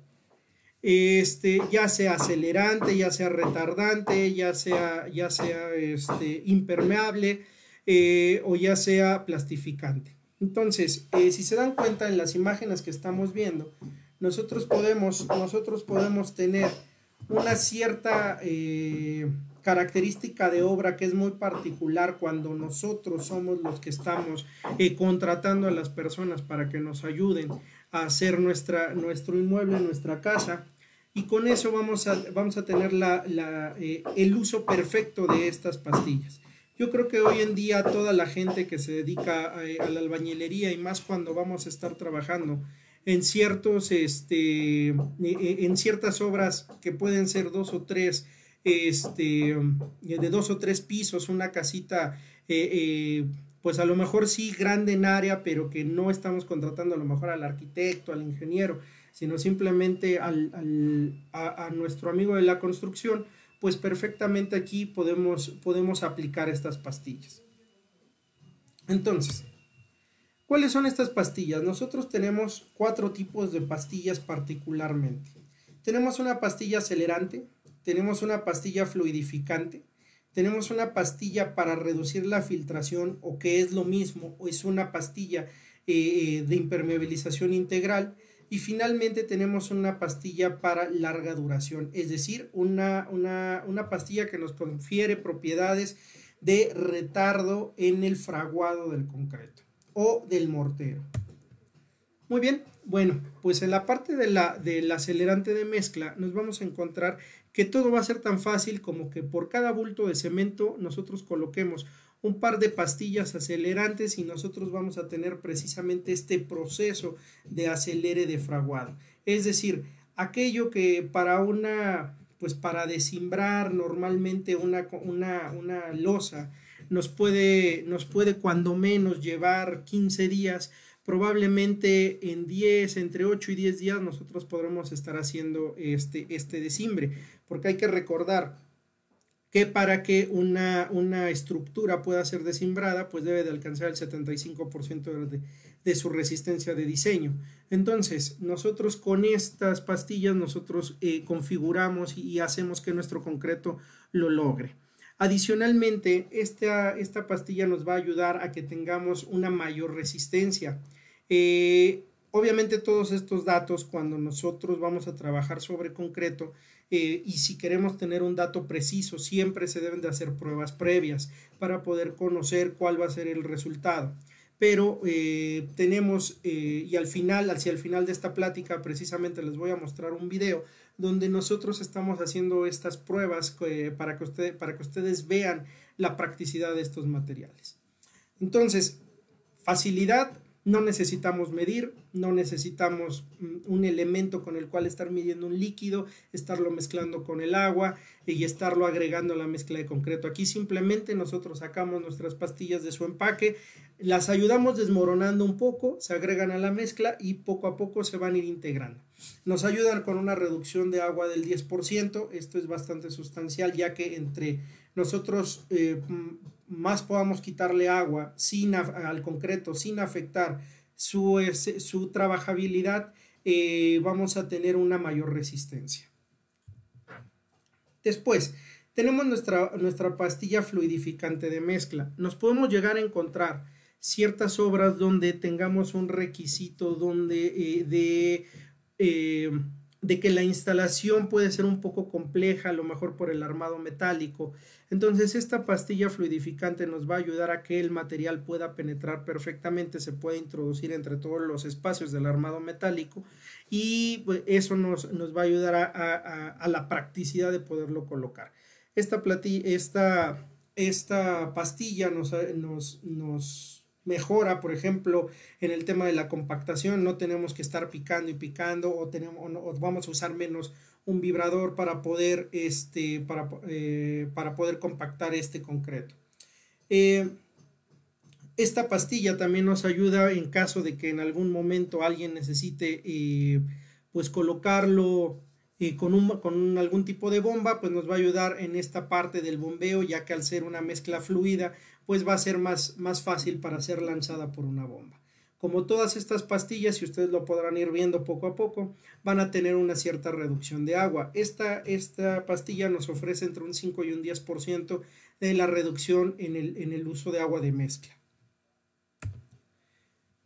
este, ya sea acelerante, ya sea retardante, ya sea, ya sea este, impermeable eh, o ya sea plastificante. Entonces, eh, si se dan cuenta en las imágenes que estamos viendo, nosotros podemos, nosotros podemos tener una cierta eh, característica de obra que es muy particular cuando nosotros somos los que estamos contratando a las personas para que nos ayuden a hacer nuestra, nuestro inmueble, nuestra casa y con eso vamos a, vamos a tener eh, el uso perfecto de estas pastillas. Yo creo que hoy en día toda la gente que se dedica a, la albañilería y más cuando vamos a estar trabajando en ciertos, este, en ciertas obras que pueden ser dos o tres, este, de dos o tres pisos, una casita, eh, eh, pues a lo mejor sí grande en área, pero que no estamos contratando a lo mejor al arquitecto, al ingeniero, sino simplemente al, a, a nuestro amigo de la construcción pues perfectamente aquí podemos, podemos aplicar estas pastillas. Entonces, ¿cuáles son estas pastillas? Nosotros tenemos cuatro tipos de pastillas particularmente. Tenemos una pastilla acelerante, tenemos una pastilla fluidificante, tenemos una pastilla para reducir la filtración o que es lo mismo, es una pastilla eh, de impermeabilización integral y finalmente tenemos una pastilla para larga duración, es decir, una, una, pastilla que nos confiere propiedades de retardo en el fraguado del concreto o del mortero. Muy bien, bueno, pues en la parte de la, del acelerante de mezcla nos vamos a encontrar que todo va a ser tan fácil como que por cada bulto de cemento nosotros coloquemos un par de pastillas acelerantes y nosotros vamos a tener precisamente este proceso de acelere de fraguado. Es decir, aquello que para una, pues para desimbrar normalmente una, una, una losa nos puede, nos puede cuando menos llevar 15 días, probablemente en 10, entre 8 y 10 días nosotros podremos estar haciendo este, este desimbre, porque hay que recordar, que para que una, una estructura pueda ser desimbrada, pues debe de alcanzar el 75% de, de, su resistencia de diseño. Entonces, nosotros con estas pastillas, nosotros eh, configuramos y, hacemos que nuestro concreto lo logre. Adicionalmente, esta, esta pastilla nos va a ayudar a que tengamos una mayor resistencia. Eh, obviamente todos estos datos, cuando nosotros vamos a trabajar sobre concreto, eh, y si queremos tener un dato preciso, siempre se deben de hacer pruebas previas para poder conocer cuál va a ser el resultado. Pero eh, tenemos, eh, y al final, hacia el final de esta plática, precisamente les voy a mostrar un video donde nosotros estamos haciendo estas pruebas para, que para que ustedes vean la practicidad de estos materiales. Entonces, facilidad, no necesitamos medir, no necesitamos mm, un elemento con el cual estar midiendo un líquido, estarlo mezclando con el agua y estarlo agregando a la mezcla de concreto. Aquí simplemente nosotros sacamos nuestras pastillas de su empaque, las ayudamos desmoronando un poco, se agregan a la mezcla y poco a poco se van a ir integrando. Nos ayudan con una reducción de agua del 10%, esto es bastante sustancial ya que entre nosotros eh, más podamos quitarle agua sin, al concreto sin afectar su, su trabajabilidad, eh, vamos a tener una mayor resistencia. Después, tenemos nuestra, nuestra pastilla fluidificante de mezcla. Nos podemos llegar a encontrar ciertas obras donde tengamos un requisito donde eh, de de que la instalación puede ser un poco compleja, a lo mejor por el armado metálico. Entonces esta pastilla fluidificante nos va a ayudar a que el material pueda penetrar perfectamente, se pueda introducir entre todos los espacios del armado metálico y pues, eso nos, va a ayudar a, la practicidad de poderlo colocar. Esta, esta, esta pastilla nos, nos, nos mejora, por ejemplo, en el tema de la compactación, no tenemos que estar picando y picando o, tenemos, vamos a usar menos un vibrador para poder, este, para, eh, para poder compactar este concreto. Eh, esta pastilla también nos ayuda en caso de que en algún momento alguien necesite eh, pues colocarlo con, un, con algún tipo de bomba, pues nos va a ayudar en esta parte del bombeo, ya que al ser una mezcla fluida, pues va a ser más, más fácil para ser lanzada por una bomba. Como todas estas pastillas, y ustedes lo podrán ir viendo poco a poco, van a tener una cierta reducción de agua. Esta, esta pastilla nos ofrece entre un 5 y un 10% de la reducción en el, en el uso de agua de mezcla.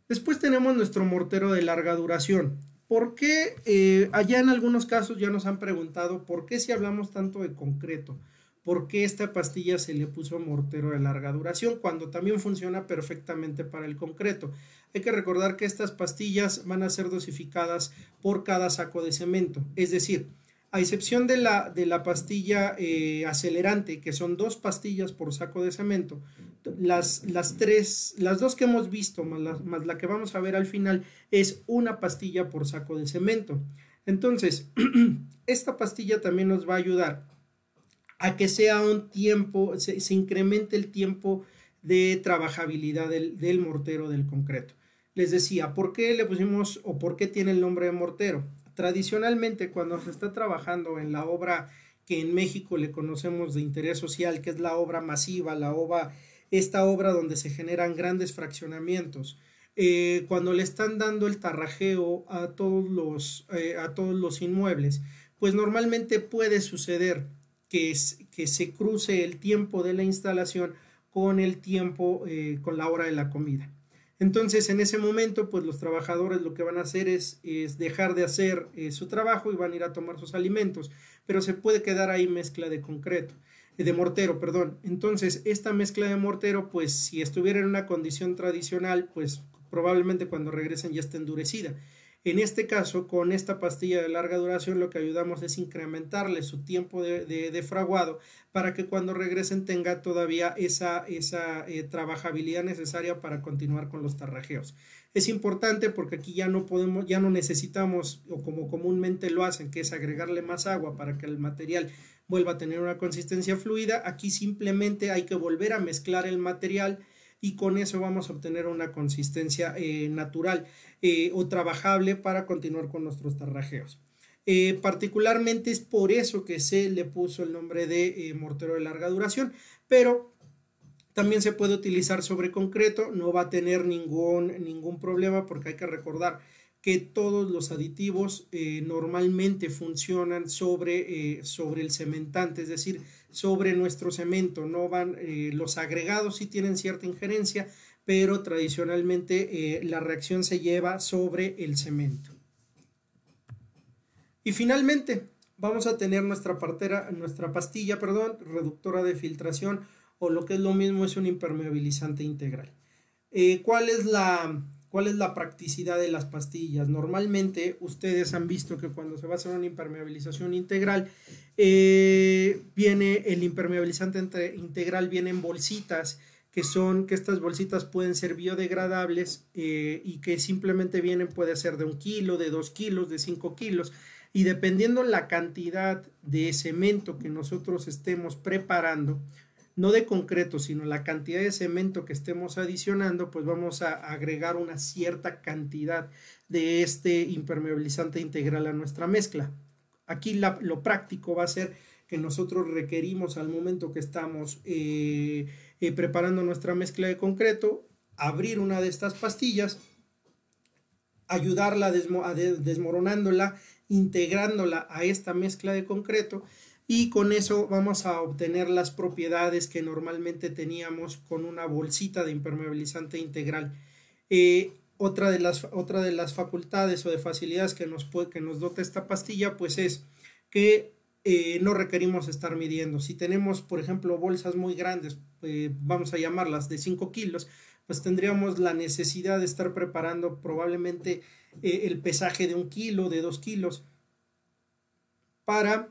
Después tenemos nuestro mortero de larga duración. ¿Por qué eh, allá en algunos casos ya nos han preguntado por qué si hablamos tanto de concreto? ¿Por qué esta pastilla se le puso mortero de larga duración cuando también funciona perfectamente para el concreto? Hay que recordar que estas pastillas van a ser dosificadas por cada saco de cemento, es decir, A excepción de la, de la pastilla eh, acelerante, que son dos pastillas por saco de cemento, las, las tres, las dos que hemos visto, más la, más la que vamos a ver al final, es una pastilla por saco de cemento. Entonces, esta pastilla también nos va a ayudar a que sea un tiempo, se, incremente el tiempo de trabajabilidad del, del, mortero del concreto. Les decía, ¿por qué le pusimos o por qué tiene el nombre de mortero? Tradicionalmente, cuando se está trabajando en la obra que en México le conocemos de interés social, que es la obra masiva, la obra, esta obra donde se generan grandes fraccionamientos, eh, cuando le están dando el tarrajeo a todos los, eh, a todos los inmuebles, pues normalmente puede suceder que, se cruce el tiempo de la instalación con el tiempo, eh, con la hora de la comida. Entonces, en ese momento, pues los trabajadores lo que van a hacer es, dejar de hacer su trabajo y van a ir a tomar sus alimentos, pero se puede quedar ahí mezcla de concreto de mortero, perdón. Entonces, esta mezcla de mortero, pues si estuviera en una condición tradicional, pues probablemente cuando regresen ya esté endurecida. En este caso, con esta pastilla de larga duración, lo que ayudamos es incrementarle su tiempo de, fraguado para que cuando regresen tenga todavía esa, esa eh, trabajabilidad necesaria para continuar con los tarrajeos. Es importante porque aquí ya no podemos, ya no necesitamos, o como comúnmente lo hacen, que es agregarle más agua para que el material vuelva a tener una consistencia fluida. Aquí simplemente hay que volver a mezclar el material y con eso vamos a obtener una consistencia eh, natural eh, o trabajable para continuar con nuestros tarrajeos. Eh, particularmente es por eso que se le puso el nombre de mortero de larga duración, pero también se puede utilizar sobre concreto, no va a tener ningún, ningún problema porque hay que recordar que todos los aditivos eh, normalmente funcionan sobre, eh, sobre, el cementante, es decir, sobre nuestro cemento. No van, eh, los agregados sí tienen cierta injerencia, pero tradicionalmente la reacción se lleva sobre el cemento. Y finalmente vamos a tener nuestra, partera, nuestra pastilla, perdón, reductora de filtración o lo que es lo mismo es un impermeabilizante integral. ¿Cuál es la ¿Cuál es la practicidad de las pastillas? Normalmente ustedes han visto que cuando se va a hacer una impermeabilización integral, eh, viene el impermeabilizante integral, viene en bolsitas que son que estas bolsitas pueden ser biodegradables eh, y que simplemente vienen, puede ser de un kilo, de dos kilos, de cinco kilos. Y dependiendo la cantidad de cemento que nosotros estemos preparando, no de concreto, sino la cantidad de cemento que estemos adicionando, pues vamos a agregar una cierta cantidad de este impermeabilizante integral a nuestra mezcla. Aquí lo práctico va a ser que nosotros requerimos al momento que estamos eh, eh, preparando nuestra mezcla de concreto, abrir una de estas pastillas, ayudarla desmoronándola, integrándola a esta mezcla de concreto y con eso vamos a obtener las propiedades que normalmente teníamos con una bolsita de impermeabilizante integral. Eh, otra, de las, otra de las facultades o de facilidades que nos, que nos dota esta pastilla pues es que eh, no requerimos estar midiendo. Si tenemos, por ejemplo, bolsas muy grandes, eh, vamos a llamarlas de 5 kilos, pues tendríamos la necesidad de estar preparando probablemente el pesaje de un kilo, de 2 kilos, para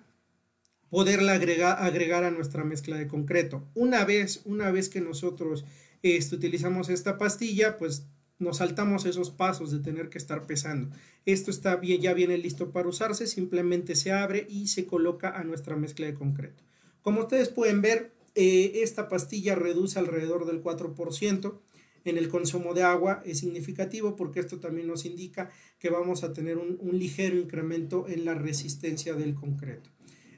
poderla agregar, a nuestra mezcla de concreto. Una vez, una vez que nosotros este, utilizamos esta pastilla, pues nos saltamos esos pasos de tener que estar pesando. Esto está bien, ya viene listo para usarse, simplemente se abre y se coloca a nuestra mezcla de concreto. Como ustedes pueden ver, eh, esta pastilla reduce alrededor del 4% en el consumo de agua. Es significativo porque esto también nos indica que vamos a tener un ligero incremento en la resistencia del concreto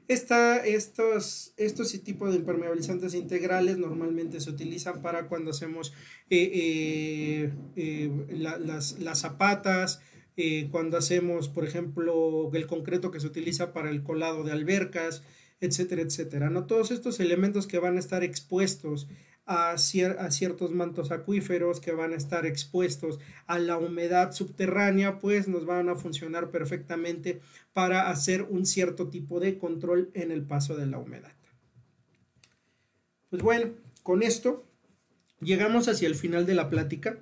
estos, estos tipos de impermeabilizantes integrales normalmente se utilizan para cuando hacemos eh, eh, eh, las, zapatas, cuando hacemos, por ejemplo, el concreto que se utiliza para el colado de albercas, etcétera, etcétera. ¿no? Todos estos elementos que van a estar expuestos a, ciertos mantos acuíferos que van a estar expuestos a la humedad subterránea, pues nos van a funcionar perfectamente para hacer un cierto tipo de control en el paso de la humedad. Pues bueno, con esto llegamos hacia el final de la plática.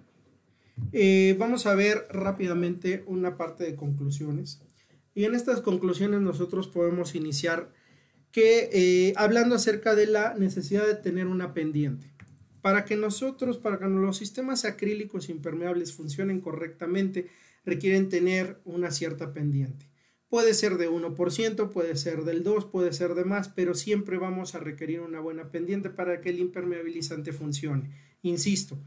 Eh, vamos a ver rápidamente una parte de conclusiones. Y en estas conclusiones nosotros podemos iniciar que eh, hablando acerca de la necesidad de tener una pendiente. Para que nosotros, para que los sistemas acrílicos impermeables funcionen correctamente, requieren tener una cierta pendiente. Puede ser de 1%, puede ser del 2%, puede ser de más, pero siempre vamos a requerir una buena pendiente para que el impermeabilizante funcione. Insisto,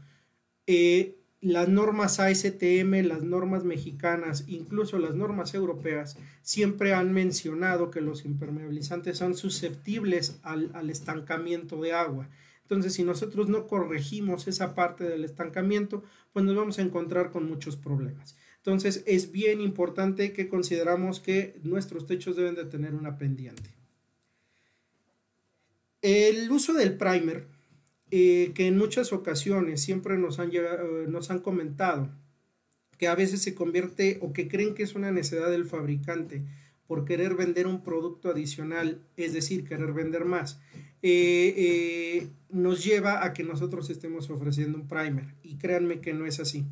eh, las normas ASTM, las normas mexicanas, incluso las normas europeas, siempre han mencionado que los impermeabilizantes son susceptibles al, estancamiento de agua. Entonces, si nosotros no corregimos esa parte del estancamiento, pues nos vamos a encontrar con muchos problemas. Entonces, es bien importante que consideramos que nuestros techos deben de tener una pendiente. El uso del primer eh, que en muchas ocasiones siempre nos han, eh, nos han comentado que a veces se convierte o que creen que es una necesidad del fabricante por querer vender un producto adicional, es decir, querer vender más, eh, nos lleva a que nosotros estemos ofreciendo un primer. Y créanme que no es así.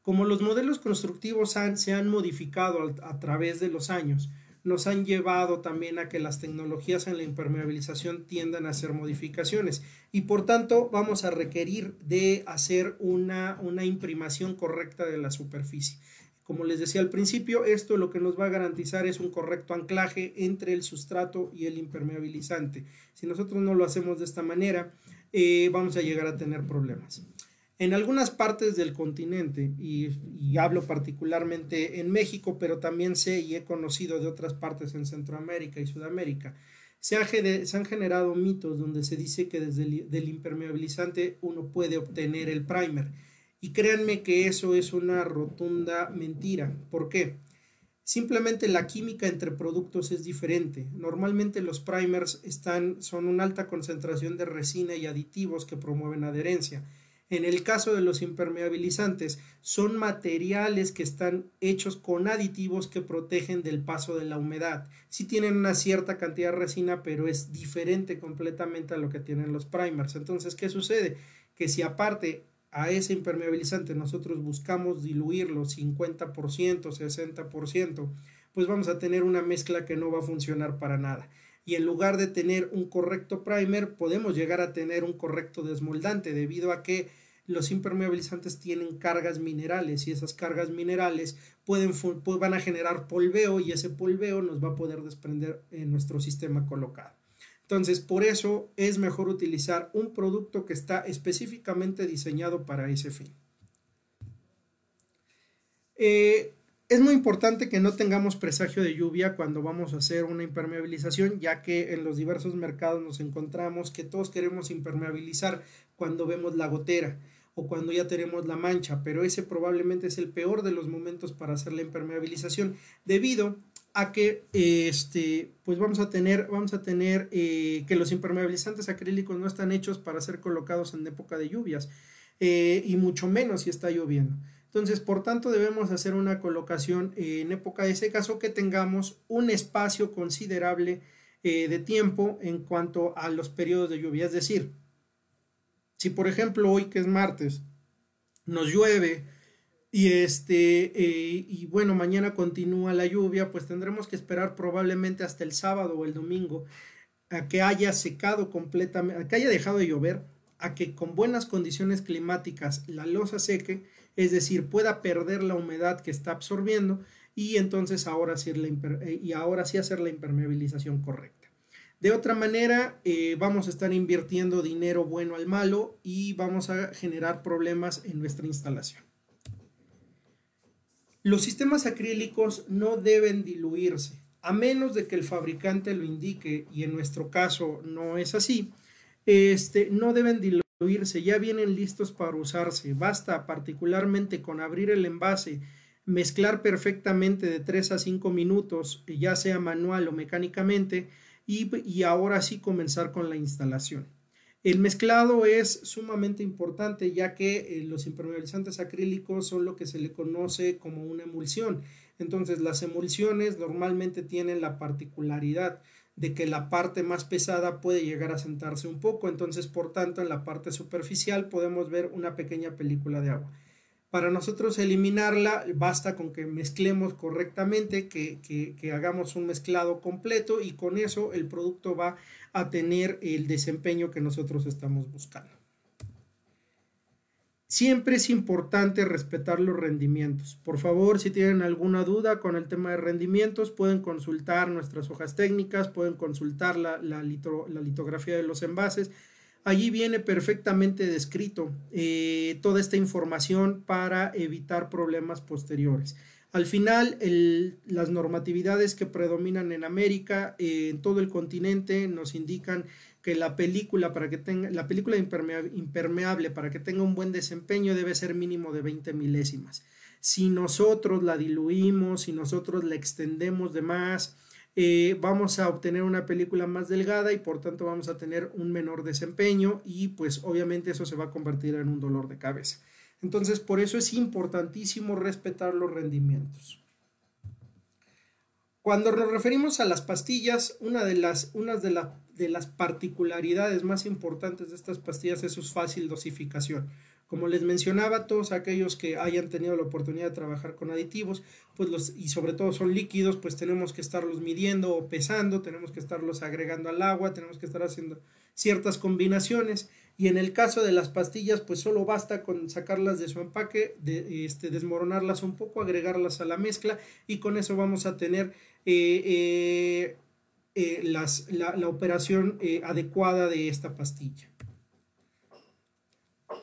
Como los modelos constructivos se han modificado a través de los años, nos han llevado también a que las tecnologías en la impermeabilización tiendan a hacer modificaciones y por tanto vamos a requerir de hacer una, una imprimación correcta de la superficie. Como les decía al principio, esto lo que nos va a garantizar es un correcto anclaje entre el sustrato y el impermeabilizante. Si nosotros no lo hacemos de esta manera, eh, vamos a llegar a tener problemas. En algunas partes del continente, y, hablo particularmente en México, pero también sé y he conocido de otras partes en Centroamérica y Sudamérica, se, han generado mitos donde se dice que desde el impermeabilizante uno puede obtener el primer. Y créanme que eso es una rotunda mentira. ¿Por qué? Simplemente la química entre productos es diferente. Normalmente los primers están, son una alta concentración de resina y aditivos que promueven adherencia en el caso de los impermeabilizantes, son materiales que están hechos con aditivos que protegen del paso de la humedad. Sí tienen una cierta cantidad de resina, pero es diferente completamente a lo que tienen los primers. Entonces, ¿qué sucede? Que si aparte a ese impermeabilizante nosotros buscamos diluirlo 50%, 60%, pues vamos a tener una mezcla que no va a funcionar para nada y en lugar de tener un correcto primer, podemos llegar a tener un correcto desmoldante debido a que los impermeabilizantes tienen cargas minerales y esas cargas minerales pueden, van a generar polveo y ese polveo nos va a poder desprender en nuestro sistema colocado. Entonces, por eso es mejor utilizar un producto que está específicamente diseñado para ese fin. Eh, es muy importante que no tengamos presagio de lluvia cuando vamos a hacer una impermeabilización, ya que en los diversos mercados nos encontramos que todos queremos impermeabilizar cuando vemos la gotera o cuando ya tenemos la mancha, pero ese probablemente es el peor de los momentos para hacer la impermeabilización, debido a que este pues vamos a tener vamos a tener eh, que los impermeabilizantes acrílicos no están hechos para ser colocados en época de lluvias eh, y mucho menos si está lloviendo entonces, por tanto, debemos hacer una colocación en época de secas o que tengamos un espacio considerable eh, de tiempo en cuanto a los periodos de lluvia. Es decir, si por ejemplo hoy que es martes nos llueve y este eh, y bueno mañana continúa la lluvia, pues tendremos que esperar probablemente hasta el sábado o el domingo a que haya secado completamente, a que haya dejado de llover, a que con buenas condiciones climáticas la losa seque es decir, pueda perder la humedad que está absorbiendo y entonces ahora sí, eh, hacer la impermeabilización correcta. De otra manera, eh, vamos a estar invirtiendo dinero bueno al malo y vamos a generar problemas en nuestra instalación. Los sistemas acrílicos no deben diluirse, a menos de que el fabricante lo indique, y en nuestro caso no es así, este, no deben diluirse ya vienen listos para usarse. Basta particularmente con abrir el envase, mezclar perfectamente de 3 a 5 minutos, ya sea manual o mecánicamente, y, y ahora sí comenzar con la instalación. El mezclado es sumamente importante ya que eh, los impermeabilizantes acrílicos son lo que se le conoce como una emulsión. Entonces las emulsiones normalmente tienen la particularidad de que la parte más pesada puede llegar a sentarse un poco, entonces por tanto en la parte superficial podemos ver una pequeña película de agua. Para nosotros eliminarla, basta con que mezclemos correctamente, que, que, hagamos un mezclado completo y con eso el producto va a tener el desempeño que nosotros estamos buscando. Siempre es importante respetar los rendimientos. Por favor, si tienen alguna duda con el tema de rendimientos, pueden consultar nuestras hojas técnicas, pueden consultar la, litografía de los envases. Allí viene perfectamente descrito eh, toda esta información para evitar problemas posteriores. Al final, las normatividades que predominan en América, eh, en todo el continente, nos indican que la película para que tenga la película impermeable para que tenga un buen desempeño debe ser mínimo de 20 milésimas. Si nosotros la diluimos, si nosotros la extendemos de más, eh, vamos a obtener una película más delgada y por tanto vamos a tener un menor desempeño y pues obviamente eso se va a convertir en un dolor de cabeza. Entonces por eso es importantísimo respetar los rendimientos. Cuando nos referimos a las pastillas, una de las, una de, de las particularidades más importantes de estas pastillas es su fácil dosificación. Como les mencionaba, todos aquellos que hayan tenido la oportunidad de trabajar con aditivos, pues los, y sobre todo son líquidos, pues tenemos que estarlos midiendo o pesando, tenemos que estarlos agregando al agua, tenemos que estar haciendo ciertas combinaciones. Y en el caso de las pastillas, pues solo basta con sacarlas de su empaque, de, este, desmoronarlas un poco, agregarlas a la mezcla y con eso vamos a tener eh, eh, eh, la, operación adecuada de esta pastilla.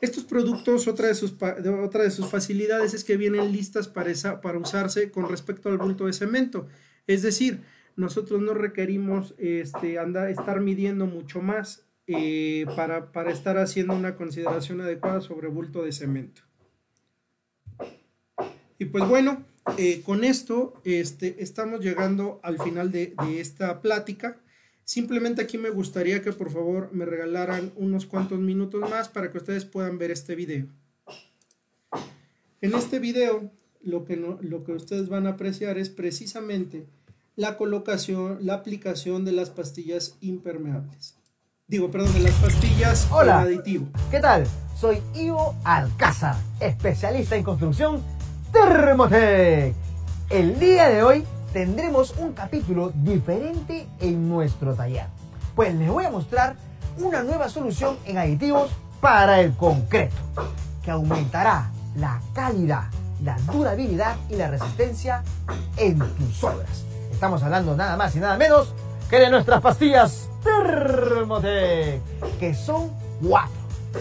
Estos productos, otra de, sus, de sus facilidades es que vienen listas para, usarse con respecto al bulto de cemento. Es decir, nosotros no requerimos este, andar, estar midiendo mucho más eh, para, estar haciendo una consideración adecuada sobre bulto de cemento. Y pues bueno, eh, con esto este, estamos llegando al final de, de esta plática. Simplemente aquí me gustaría que por favor me regalaran unos cuantos minutos más para que ustedes puedan ver este video. En este video lo que, lo que ustedes van a apreciar es precisamente la colocación, la aplicación de las pastillas impermeables. Digo, perdón, de las pastillas Hola, aditivo. ¿Qué tal? Soy Ivo Alcázar, especialista en construcción Termotec. El día de hoy tendremos un capítulo diferente en nuestro taller. Pues les voy a mostrar una nueva solución en aditivos para el concreto, que aumentará la calidad, la durabilidad y la resistencia en tus obras. Estamos hablando nada más y nada menos que de nuestras pastillas Thermotec, que son cuatro.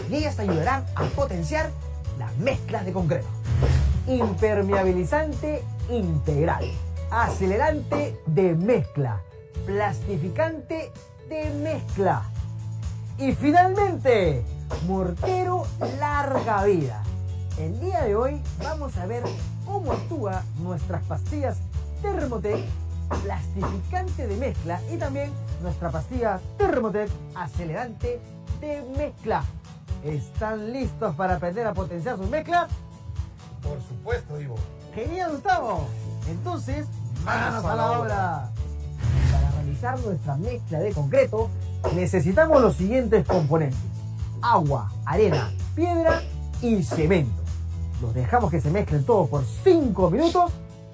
Y ellas te ayudarán a potenciar las mezclas de concreto. Impermeabilizante integral acelerante de mezcla, plastificante de mezcla. Y finalmente, mortero larga vida. El día de hoy vamos a ver cómo actúa nuestras pastillas Thermotec plastificante de mezcla y también nuestra pastilla Thermotec acelerante de mezcla. ¿Están listos para aprender a potenciar sus mezclas? Por supuesto, Ivo. Genial, Gustavo. Entonces, manos a la obra. Para realizar nuestra mezcla de concreto, necesitamos los siguientes componentes. Agua, arena, piedra y cemento. Los dejamos que se mezclen todos por 5 minutos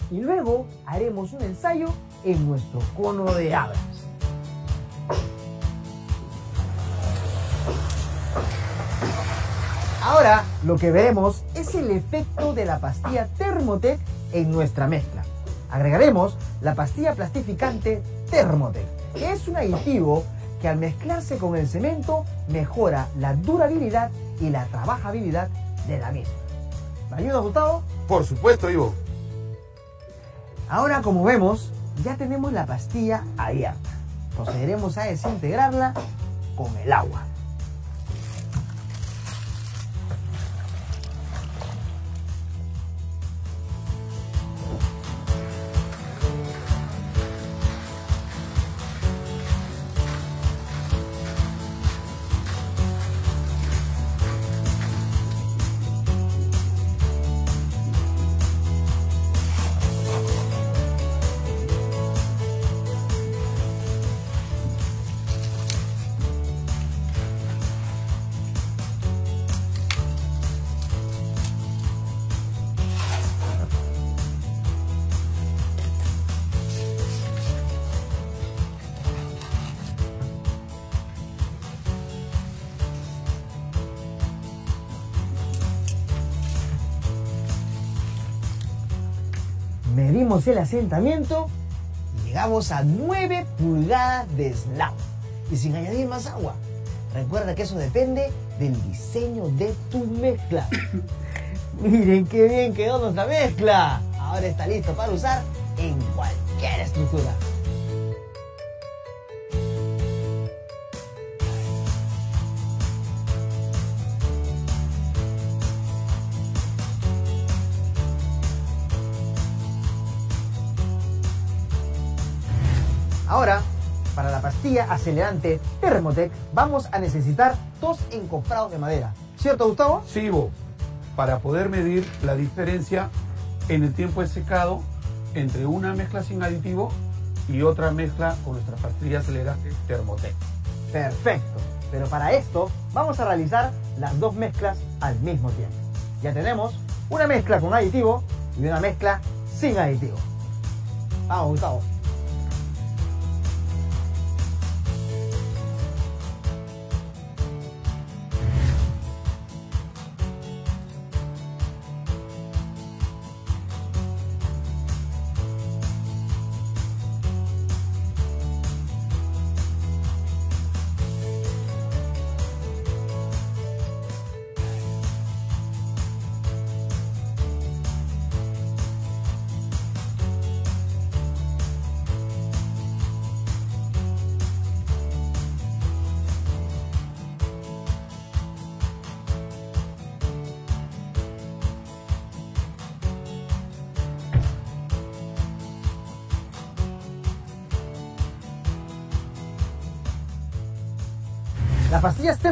y luego haremos un ensayo en nuestro cono de habas. Ahora lo que veremos es el efecto de la pastilla Thermotec en nuestra mezcla. Agregaremos la pastilla plastificante Thermotec, que es un aditivo que al mezclarse con el cemento mejora la durabilidad y la trabajabilidad de la misma. ¿Me ayuda, Gustavo? Por supuesto, Ivo. Ahora, como vemos, ya tenemos la pastilla abierta. Procederemos a desintegrarla con el agua. Medimos el asentamiento y llegamos a 9 pulgadas de eslavo. Y sin añadir más agua. Recuerda que eso depende del diseño de tu mezcla. Miren qué bien quedó nuestra mezcla. Ahora está listo para usar en cualquier estructura. Ahora, para la pastilla acelerante Thermotec vamos a necesitar dos encofrados de madera. ¿Cierto, Gustavo? Sí, Ivo. Para poder medir la diferencia en el tiempo de secado entre una mezcla sin aditivo y otra mezcla con nuestra pastilla acelerante Thermotec. Perfecto. Pero para esto vamos a realizar las dos mezclas al mismo tiempo. Ya tenemos una mezcla con aditivo y una mezcla sin aditivo. Vamos, Gustavo.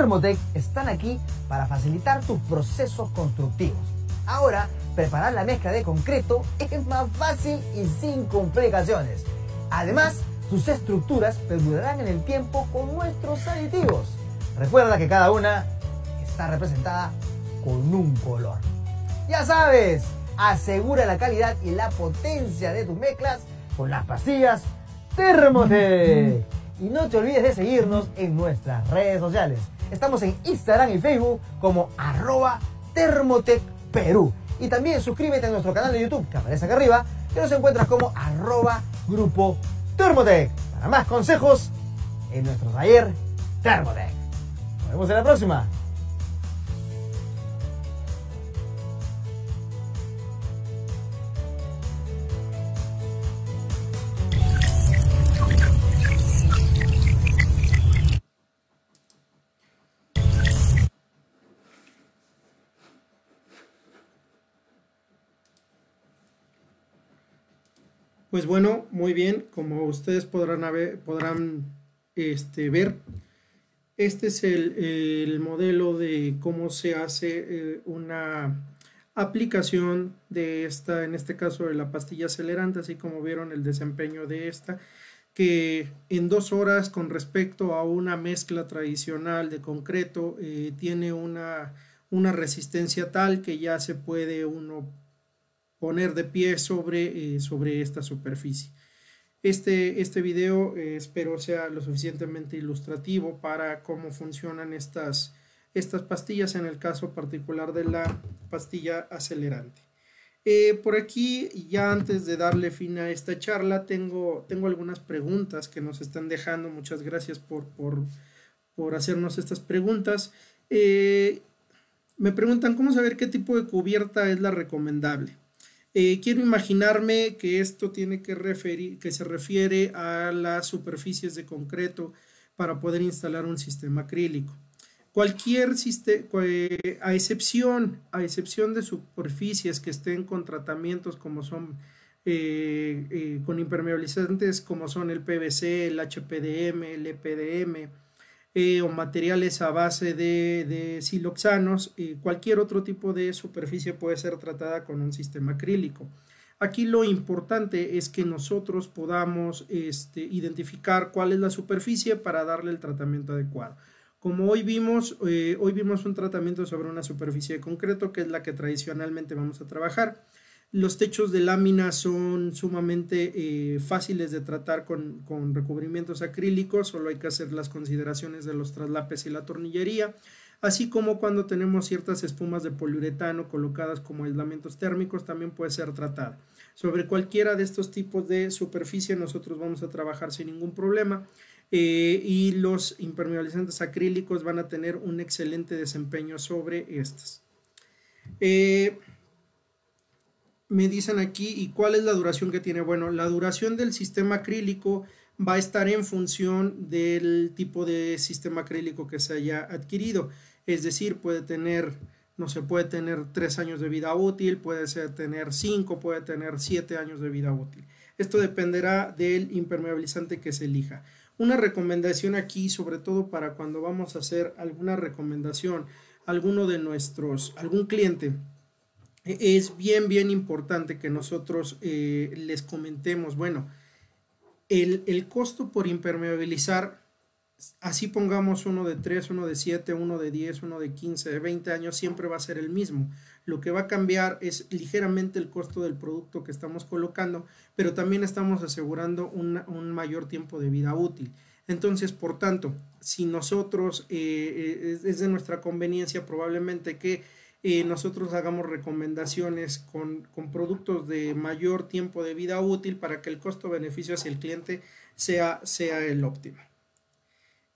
Thermotec están aquí para facilitar tus procesos constructivos. Ahora, preparar la mezcla de concreto es más fácil y sin complicaciones. Además, tus estructuras perdurarán en el tiempo con nuestros aditivos. Recuerda que cada una está representada con un color. Ya sabes, asegura la calidad y la potencia de tus mezclas con las pastillas Thermotec. Y no te olvides de seguirnos en nuestras redes sociales. Estamos en Instagram y Facebook como arroba Thermotec Perú. Y también suscríbete a nuestro canal de YouTube que aparece acá arriba, que nos encuentras como arroba grupo Thermotec. Para más consejos en nuestro taller Thermotec. Nos vemos en la próxima. Pues bueno, muy bien, como ustedes podrán, este, ver, este es el, el, modelo de cómo se hace eh, una aplicación de esta, en este caso de la pastilla acelerante, así como vieron el desempeño de esta, que en dos horas con respecto a una mezcla tradicional de concreto eh, tiene una resistencia tal que ya se puede uno poner de pie sobre, eh, sobre esta superficie. Este, este video eh, espero sea lo suficientemente ilustrativo para cómo funcionan estas, estas pastillas en el caso particular de la pastilla acelerante. Eh, por aquí, ya antes de darle fin a esta charla, tengo, tengo algunas preguntas que nos están dejando. Muchas gracias por, por, por hacernos estas preguntas. me preguntan cómo saber qué tipo de cubierta es la recomendable. Eh, quiero imaginarme que esto tiene que referir, que se refiere a las superficies de concreto para poder instalar un sistema acrílico. Cualquier sistema, a excepción, a excepción de superficies que estén con tratamientos como son eh, eh, con impermeabilizantes como son el PVC, el HPDM, el EPDM, eh, o materiales a base de, siloxanos, cualquier otro tipo de superficie puede ser tratada con un sistema acrílico. Aquí lo importante es que nosotros podamos este, identificar cuál es la superficie para darle el tratamiento adecuado. Como hoy vimos, eh, hoy vimos un tratamiento sobre una superficie de concreto, que es la que tradicionalmente vamos a trabajar. Los techos de lámina son sumamente eh, fáciles de tratar con, con, recubrimientos acrílicos, solo hay que hacer las consideraciones de los traslapes y la tornillería, así como cuando tenemos ciertas espumas de poliuretano colocadas como aislamientos térmicos, también puede ser tratada. Sobre cualquiera de estos tipos de superficie nosotros vamos a trabajar sin ningún problema. Eh, y los impermeabilizantes acrílicos van a tener un excelente desempeño sobre estas. Eh, me dicen aquí, ¿y cuál es la duración que tiene? Bueno, la duración del sistema acrílico va a estar en función del tipo de sistema acrílico que se haya adquirido. Es decir, puede tener, no se puede tener tres años de vida útil, puede ser tener cinco, puede tener siete años de vida útil. Esto dependerá del impermeabilizante que se elija. Una recomendación aquí, sobre todo para cuando vamos a hacer alguna recomendación, alguno de nuestros, algún cliente, es bien, bien importante que nosotros eh, les comentemos, bueno, el, el, costo por impermeabilizar, así pongamos uno de 3, uno de 7, uno de 10, uno de 15, de 20 años, siempre va a ser el mismo. Lo que va a cambiar es ligeramente el costo del producto que estamos colocando, pero también estamos asegurando un mayor tiempo de vida útil. Entonces, por tanto, si nosotros eh, eh, es de nuestra conveniencia probablemente que eh, nosotros hagamos recomendaciones con, con, productos de mayor tiempo de vida útil para que el costo-beneficio hacia el cliente sea, sea el óptimo.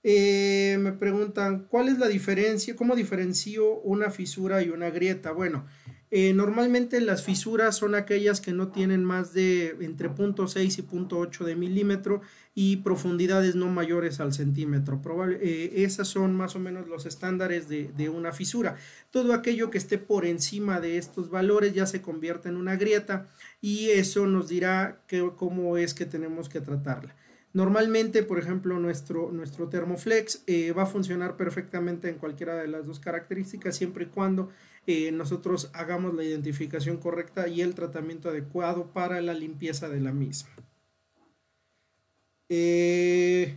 me preguntan, ¿cuál es la diferencia? ¿Cómo diferencio una fisura y una grieta? Bueno, eh, normalmente las fisuras son aquellas que no tienen más de entre 0.6 y 0.8 de milímetro y profundidades no mayores al centímetro. Probable, eh, esas son más o menos los estándares de, una fisura. Todo aquello que esté por encima de estos valores ya se convierte en una grieta y eso nos dirá cómo es que tenemos que tratarla. Normalmente, por ejemplo, nuestro, nuestro Thermoflex eh, va a funcionar perfectamente en cualquiera de las dos características siempre y cuando eh, nosotros hagamos la identificación correcta y el tratamiento adecuado para la limpieza de la misma. Eh,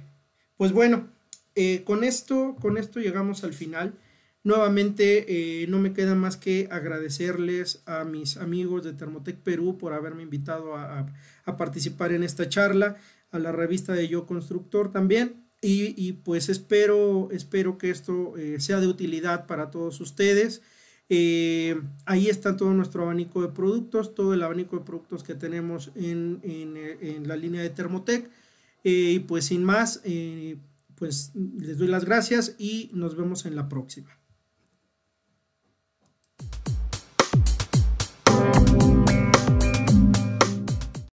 pues bueno, eh, con, esto, con esto llegamos al final. Nuevamente, no me queda más que agradecerles a mis amigos de Thermotec Perú por haberme invitado a, participar en esta charla, a la revista de Yo Constructor también. Y, pues espero, espero que esto sea de utilidad para todos ustedes. Eh, ahí está todo nuestro abanico de productos, todo el abanico de productos que tenemos en, la línea de Thermotec. Eh, y pues sin más, eh, pues les doy las gracias y nos vemos en la próxima.